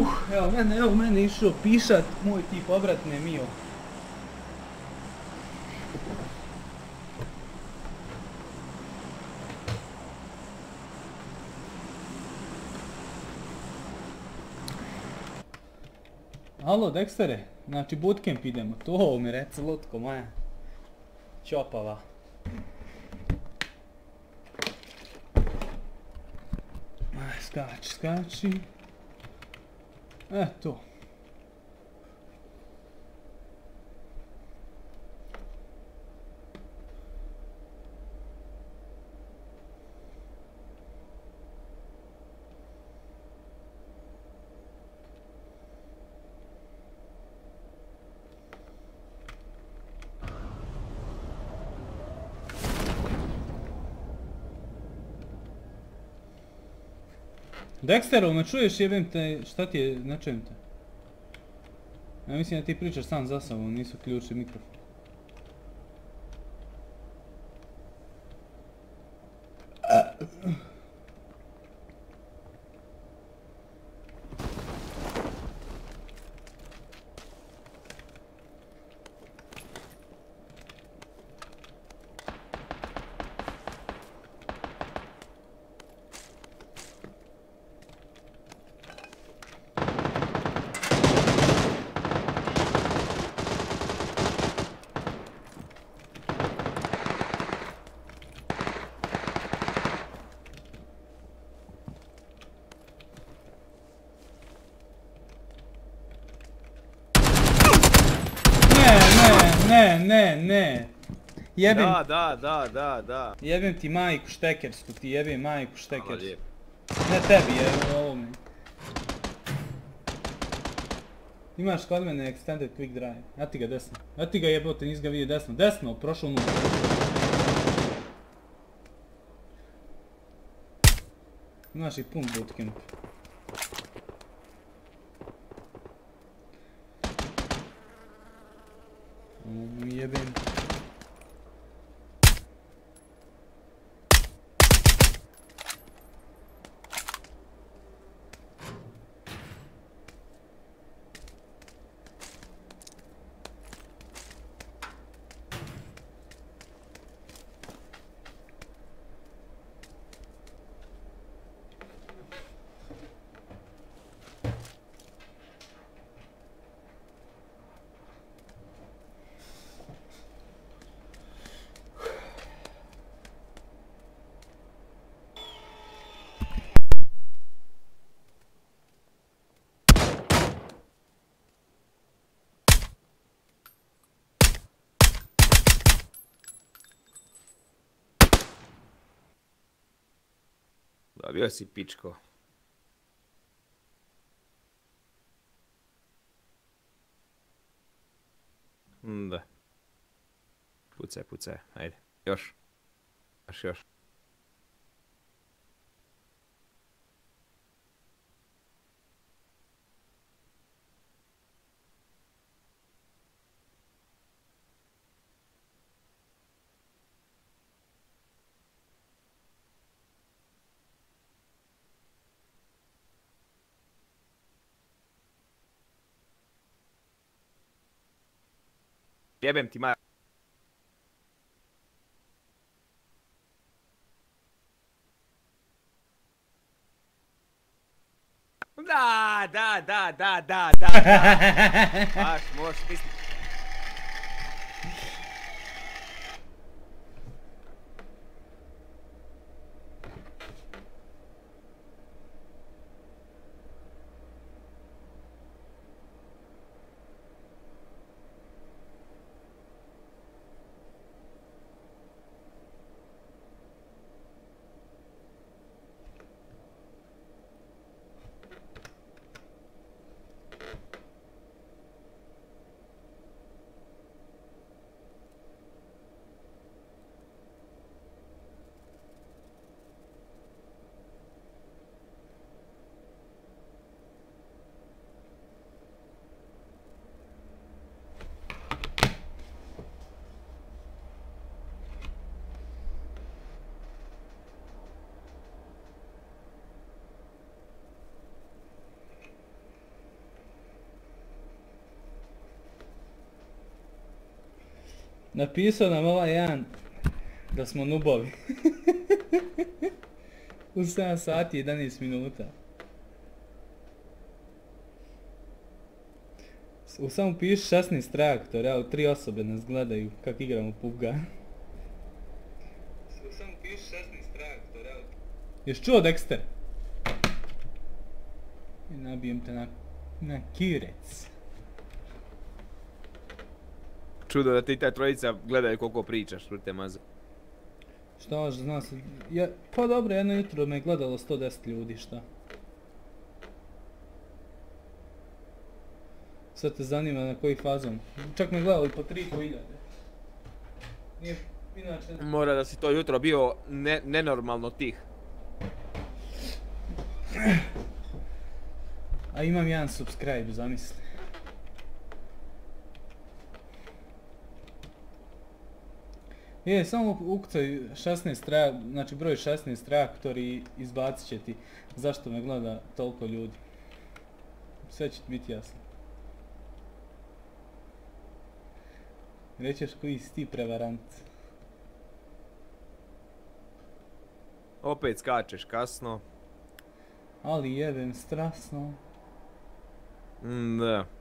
[SPEAKER 1] Uh, evo mene, evo mene išao pišat moj tip obratne mio. Alo, Dextere, znači bootcamp idemo, to mi reci lutko moja. Čopava. Aj, skači, skači. Eto. Dexteru, me čuješ jebem te, šta ti je, ne čujem te. Ja mislim da ti pričaš sam za sobom, nisu ključi mikrofon. Ne, ne, ne, ne, ne. Jebem,
[SPEAKER 4] Da, da, da, da, da.
[SPEAKER 1] jebem ti majku štekersku, ti jebem majku štekersku. Ne tebi, je ovo mi. Imaš kod mene extended quick drive. Ja ti ga desno. Ja ti ga jebote, nis ga vidio desno. Desno, prošao unutra. Imaš i pun bootcamp.
[SPEAKER 4] Dobio si pičko. Mm, Da. Pucaj, pucaj, ajde. Još. Još, još. Jebem ti maja. Da, da, da, da, da, da, da.
[SPEAKER 1] Napisao nam ovaj jedan da smo nubovi. U 7 sati i 11 minuta. U samo piši 16 reaktora, evo tri osobe nas gledaju kako igramo PUBG. U samo piši 16 reaktora, evo. Jesi čuo Dexter? I nabijem te na, na kirec.
[SPEAKER 4] Čudo da ti ta trojica gledaju koliko pričaš, vrte maze.
[SPEAKER 1] Šta zna se, ja, pa dobro, jedno jutro me gledalo 110 ljudi, šta? Sad te zanima na koji fazon. Čak me gledalo i po 3.500. Nije, inače,
[SPEAKER 4] Mora da si to jutro bio ne, nenormalno tih.
[SPEAKER 1] A imam jedan subscribe, zamisli. Je, samo ukucaj 16 tra, znači broj 16 reaktor i izbacit će ti zašto me gleda toliko ljudi. Sve će ti biti jasno. Rećeš koji si ti prevarant.
[SPEAKER 4] Opet skačeš kasno.
[SPEAKER 1] Ali jebem strasno.
[SPEAKER 4] Mm, da.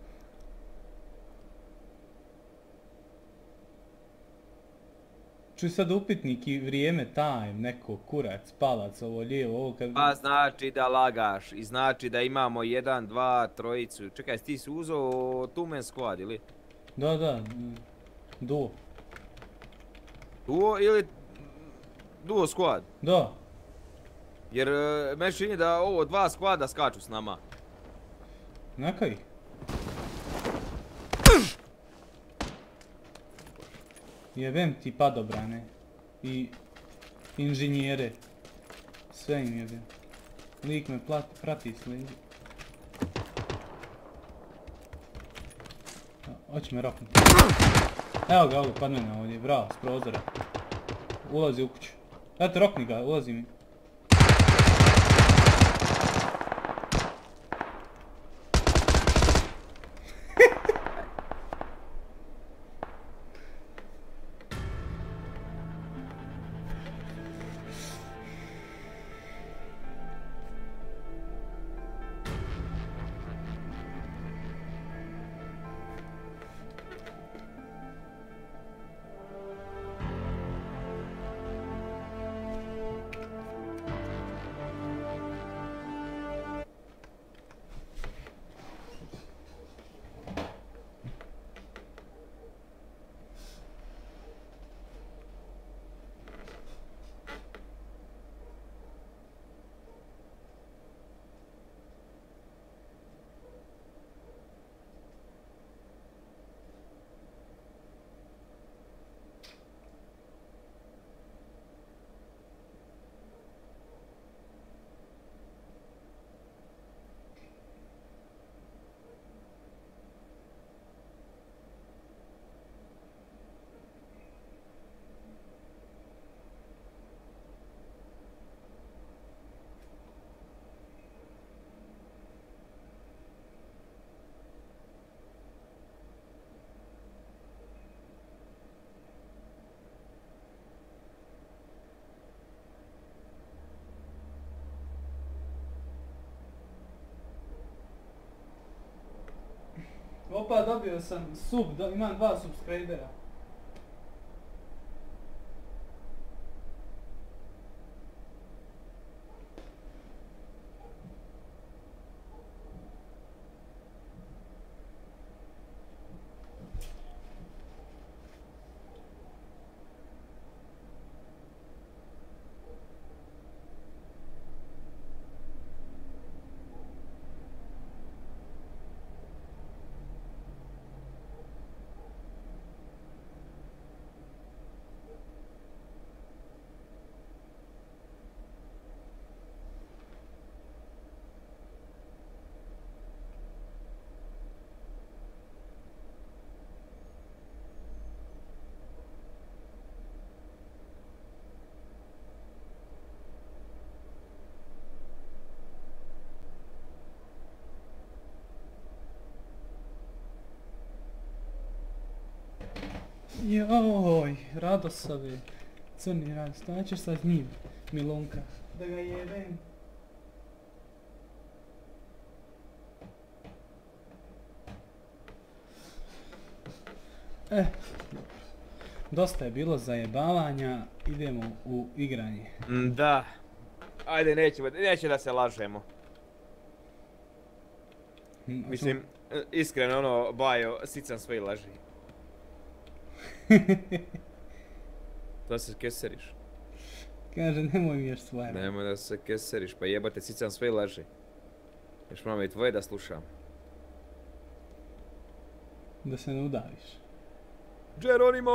[SPEAKER 1] Čuj sad upitnik i vrijeme time, neko kurac, palac, ovo lijevo, ovo kad...
[SPEAKER 4] Pa znači da lagaš i znači da imamo jedan, dva, trojicu. Čekaj, ti si uzeo Tumen squad ili?
[SPEAKER 1] Da, da, duo.
[SPEAKER 4] Duo ili duo squad?
[SPEAKER 1] Da,
[SPEAKER 4] Jer e, meni čini da ovo dva squada skaču s nama.
[SPEAKER 1] neka Jebem ti padobrane i inženjere. Sve im jebem. Lik me prati s leđa. A, Hoće me roknuti. Evo ga ovdje, kod ovdje, bravo, s prozora. Ulazi u kuću. Eto, rokni ga, ulazi mi. Opa, dobio sam sub, imam dva subscribera. Joj, Radosavi, crni rad, šta ćeš sa njim, Milunka? Da ga jebem. Eh, dosta je bilo zajebavanja, idemo u igranje.
[SPEAKER 4] Mm, Da. Ajde, nećemo, neće da se lažemo.
[SPEAKER 1] Hm,
[SPEAKER 4] Mislim, iskreno ono, Bajo, sicam svoje laži da se keseriš.
[SPEAKER 1] Kaže, nemoj mi još svoje.
[SPEAKER 4] Nemoj da se keseriš, pa jebate, sicam sve laži. Još malo i tvoje da slušam.
[SPEAKER 1] Da se ne udaviš.
[SPEAKER 4] Geronimo!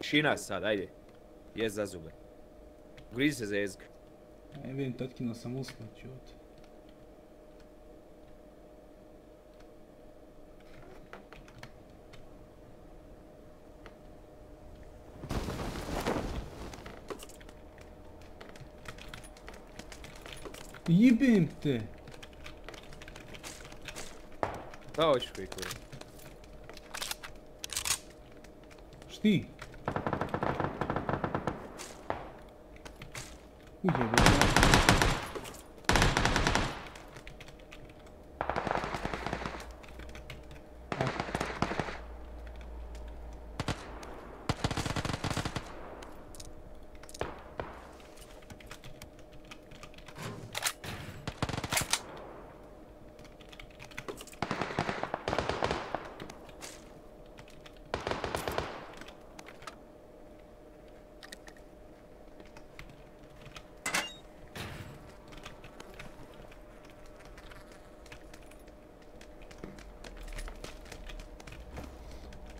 [SPEAKER 4] Šina sad, ajde. Jez za zube. Grizi se za jezg.
[SPEAKER 1] E, vidim, totkinuo sam uslo, čut. Jibim te!
[SPEAKER 4] Da hoćeš koji kurac?
[SPEAKER 1] Šti?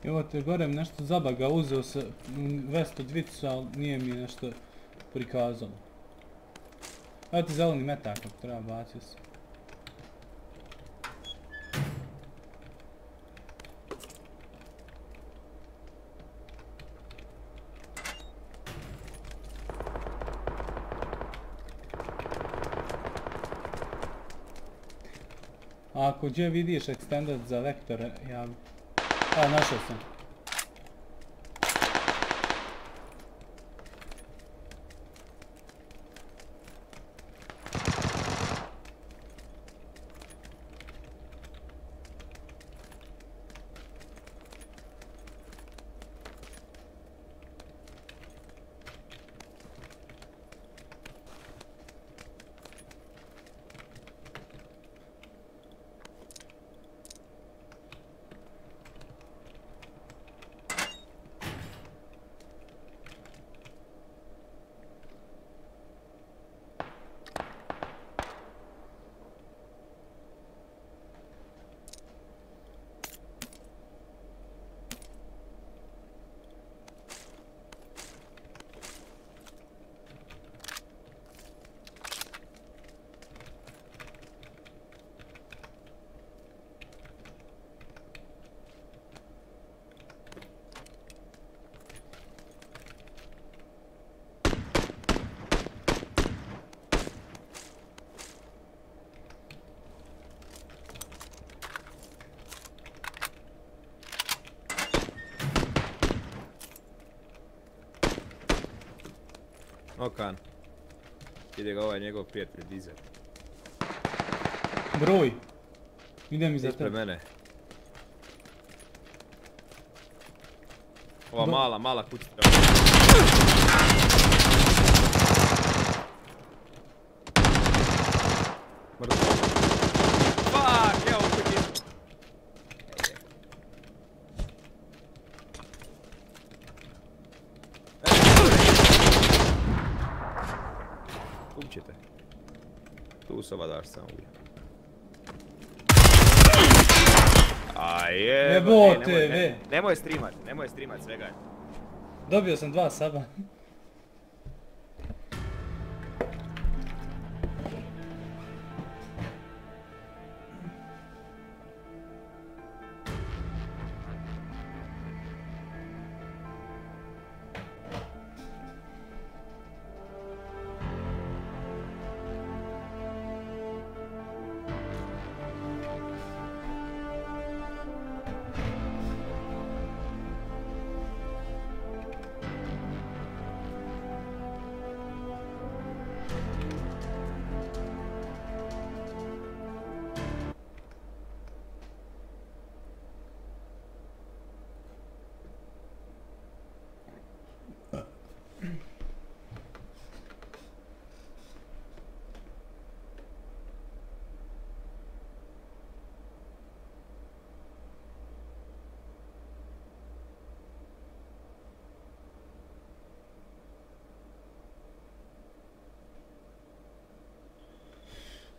[SPEAKER 1] Evo te gore mi nešto zabaga, uzeo se Vesto dvicu, ali nije mi nešto prikazalo. Evo ti zeleni metak ako treba bacio se. Ako gdje vidiš extended za vektore, javi. A, našao
[SPEAKER 4] Okan. Ide ga ovaj njegov prijatelj Dizer.
[SPEAKER 1] Broj. Idem iza tebe.
[SPEAKER 4] mene. Ova
[SPEAKER 1] Do-
[SPEAKER 4] mala, mala kućica. Mrtvo. Fuck, evo kući. Kupćete. Tu soba daš sam uvijek. A je.
[SPEAKER 1] Jebote, ve.
[SPEAKER 4] Nemoj streamat, nemoj streamat svega.
[SPEAKER 1] Dobio sam dva saba.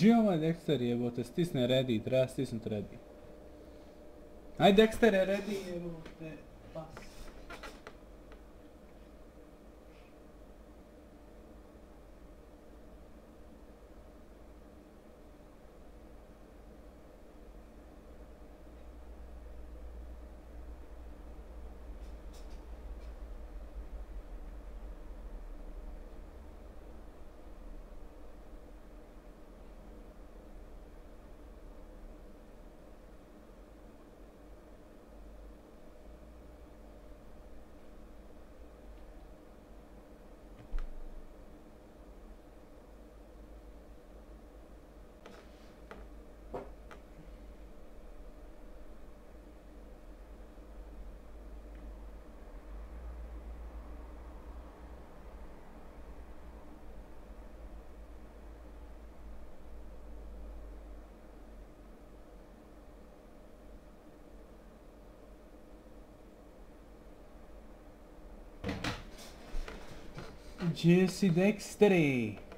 [SPEAKER 1] Je ovaj Dexter jebote, stisne ready, treba stisnut ready. Aj Dexter je ready jebote, pas. Gdje si Dextere?